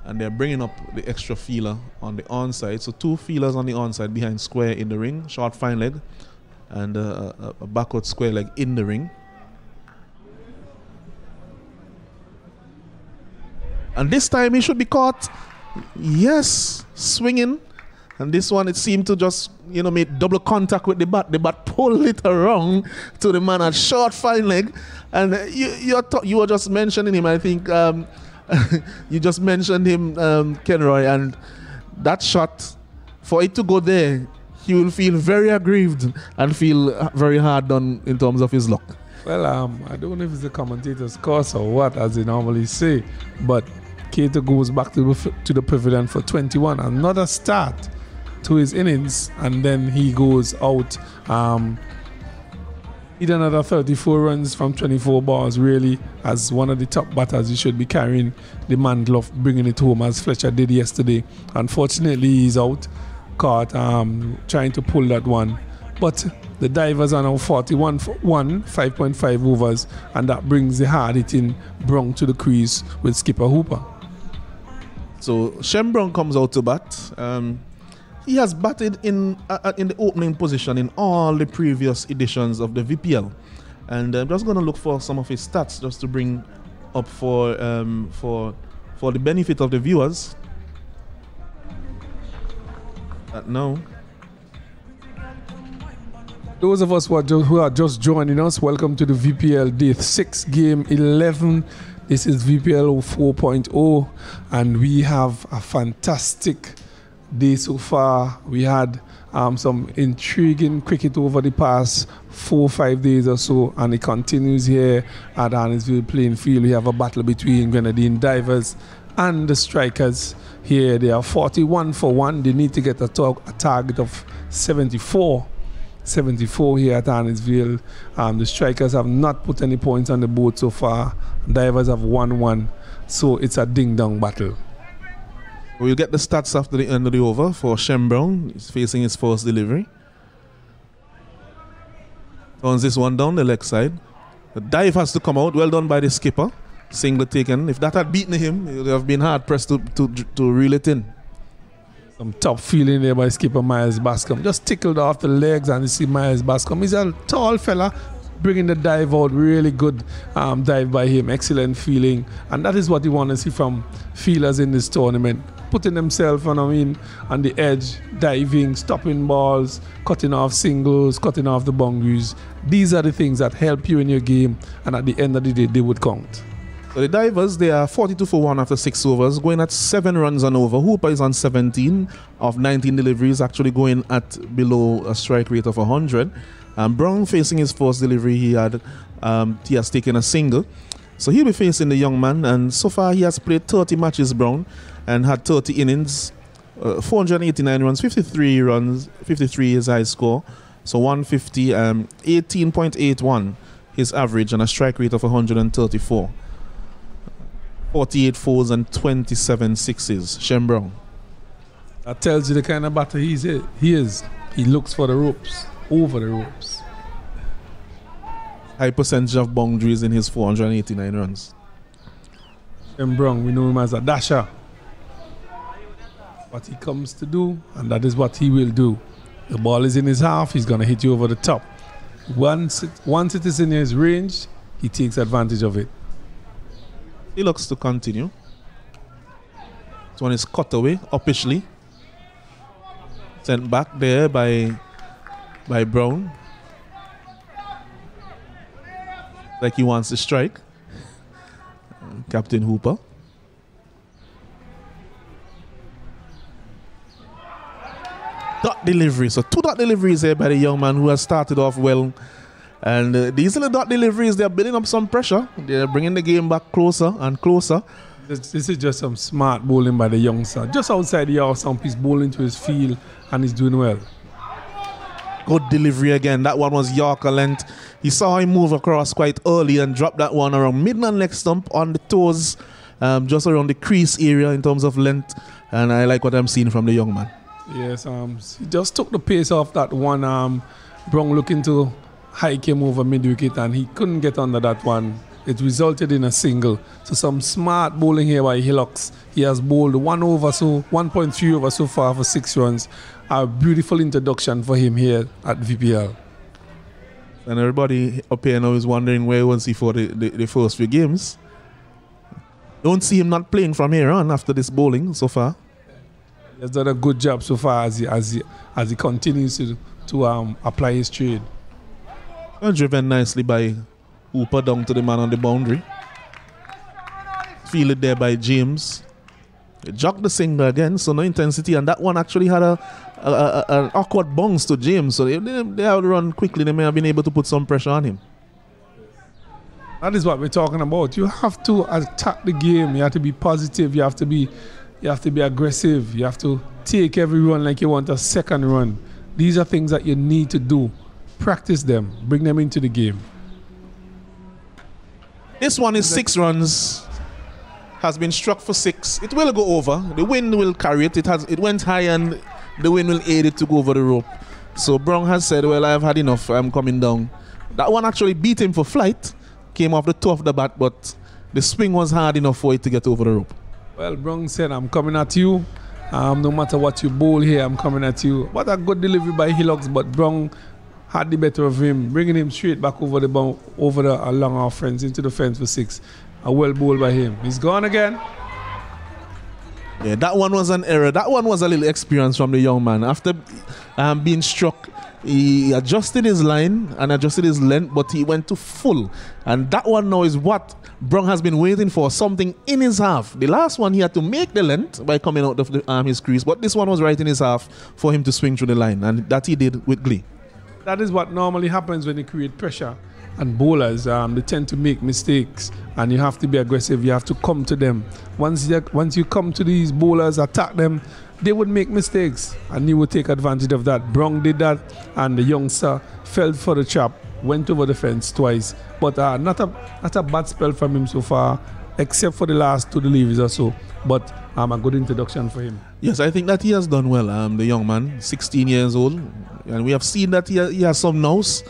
And they're bringing up the extra feeler on the onside. So two feelers on the onside behind square in the ring, short fine leg, and uh, a, a backward square leg in the ring. And this time he should be caught. Yes, swinging. And this one, it seemed to just, you know, make double contact with the bat. The bat pulled it around to the man at short fine leg. And uh, you, you, you were just mentioning him, I think, um, you just mentioned him, um, Kenroy, and that shot, for it to go there, he will feel very aggrieved and feel very hard done in terms of his luck. Well, um, I don't know if it's the commentator's curse or what, as they normally say, but Cato goes back to the, to the pavilion for 21. Another start to his innings, and then he goes out. Um, he did another 34 runs from 24 balls, really, as one of the top batters. He should be carrying the mantle of bringing it home, as Fletcher did yesterday. Unfortunately, he's out, caught um, trying to pull that one. But the divers are now 41 1, 5.5 overs, and that brings the hard hitting Brown to the crease with skipper Hooper. So Shem Brown comes out to bat. Um, he has batted in uh, uh in the opening position in all the previous editions of the VPL, and I'm just going to look for some of his stats just to bring up for um, for for the benefit of the viewers. Uh, no. Those of us who are, just, who are just joining us, welcome to the VPL Day 6 Game 11. This is VPL 4.0, and we have a fantastic day so far. We had um, some intriguing cricket over the past four or five days or so, and it continues here at Arnos Vale playing field. We have a battle between Grenadine Divers and the Strikers here. They are 41 for 1. They need to get a target of 74. 74 here at Arnos Vale. Um, the Strikers have not put any points on the board so far. Divers have won one. So it's a ding dong battle. We'll get the stats after the end of the over for Shem Brown. He's facing his first delivery. Turns this one down the leg side. The dive has to come out. Well done by the skipper. Single taken. If that had beaten him, he would have been hard pressed to, to, to reel it in. Some top feeling there by skipper Miles Bascombe. Just tickled off the legs and you see Miles Bascombe. He's a tall fella, bringing the dive out. Really good um, dive by him. Excellent feeling. And that is what you want to see from feelers in this tournament. Putting themselves on, I mean, on the edge, diving, stopping balls, cutting off singles, cutting off the boundaries. These are the things that help you in your game, and at the end of the day, they would count. So the divers, they are 42 for 1 after 6 overs, going at 7 runs and over. Hooper is on 17 of 19 deliveries, actually going at below a strike rate of 100. And Brown facing his first delivery, he had um, he has taken a single. So he'll be facing the young man, and so far he has played 30 matches, Brown, and had 30 innings, uh, 489 runs, 53 runs, 53 is his high score. So 150, um, 18.81 his average, and a strike rate of 134. 48 fours and 27 sixes. Shem Brown. That tells you the kind of batter he's he is. He looks for the ropes, over the ropes. High percentage of boundaries in his 489 runs. Shem Brown, we know him as a dasher. What he comes to do, and that is what he will do. The ball is in his half, he's going to hit you over the top. Once it, once it is in his range, he takes advantage of it. He looks to continue. This one is cut away, uppishly. Sent back there by by Brown. Like he wants to strike. Captain Hooper. Dot delivery. So two dot deliveries here by the young man who has started off well. And uh, these little dot deliveries, they're building up some pressure. They're bringing the game back closer and closer. This, this is just some smart bowling by the youngster. Just outside the house, some he's bowling to his field and he's doing well. Good delivery again. That one was Yorker length. He saw him move across quite early and drop that one around mid and leg stump on the toes, um, just around the crease area in terms of length. And I like what I'm seeing from the young man. Yes, um, he just took the pace off that one. Um, Brown looking to hike came over mid wicket and he couldn't get under that one. It resulted in a single. So some smart bowling here by Hillocks. He has bowled one over so 1.3 over so far for six runs. A beautiful introduction for him here at VPL. And everybody up here now is wondering where was he for the, the, the first few games. Don't see him not playing from here on after this bowling so far. He has done a good job so far as he as he, as he continues to to um, apply his trade. Driven nicely by Hooper down to the man on the boundary. fielded there by James. Jogged the single again, so no intensity, and that one actually had a, a, a- an awkward bounce to James. So they, they, they had run quickly. They may have been able to put some pressure on him. That is what we're talking about. You have to attack the game. You have to be positive. You have to be, you have to be aggressive. You have to take every run like you want a second run. These are things that you need to do. Practice them. Bring them into the game. This one is six runs. Has been struck for six. It will go over. The wind will carry it. It has. It went high, and the wind will aid it to go over the rope. So Brown has said, "Well, I've had enough. I'm coming down." That one actually beat him for flight. Came off the toe of the bat, but the swing was hard enough for it to get over the rope. Well, Brown said, I'm coming at you. Um, no matter what you bowl here, I'm coming at you. What a good delivery by Hillocks, but Brown had the better of him, bringing him straight back over the bound, over the along our fence into the fence for six. A well bowled by him. He's gone again. Yeah, that one was an error. That one was a little experience from the young man. After um, being struck, he adjusted his line and adjusted his length, but he went to full. And that one now is what Brown has been waiting for something in his half. The last one, he had to make the length by coming out of the, um, his crease, but this one was right in his half for him to swing through the line, and that he did with glee. That is what normally happens when you create pressure. And bowlers, um, they tend to make mistakes, and you have to be aggressive. You have to come to them. Once you, once you come to these bowlers, attack them, they would make mistakes, and you would take advantage of that. Brown did that, and the youngster fell for the trap, went over the fence twice. But uh, not a not a bad spell from him so far, except for the last two deliveries or so. But um, a good introduction for him. Yes, I think that he has done well, um, the young man, 16 years old. And we have seen that he, ha- he has some nous.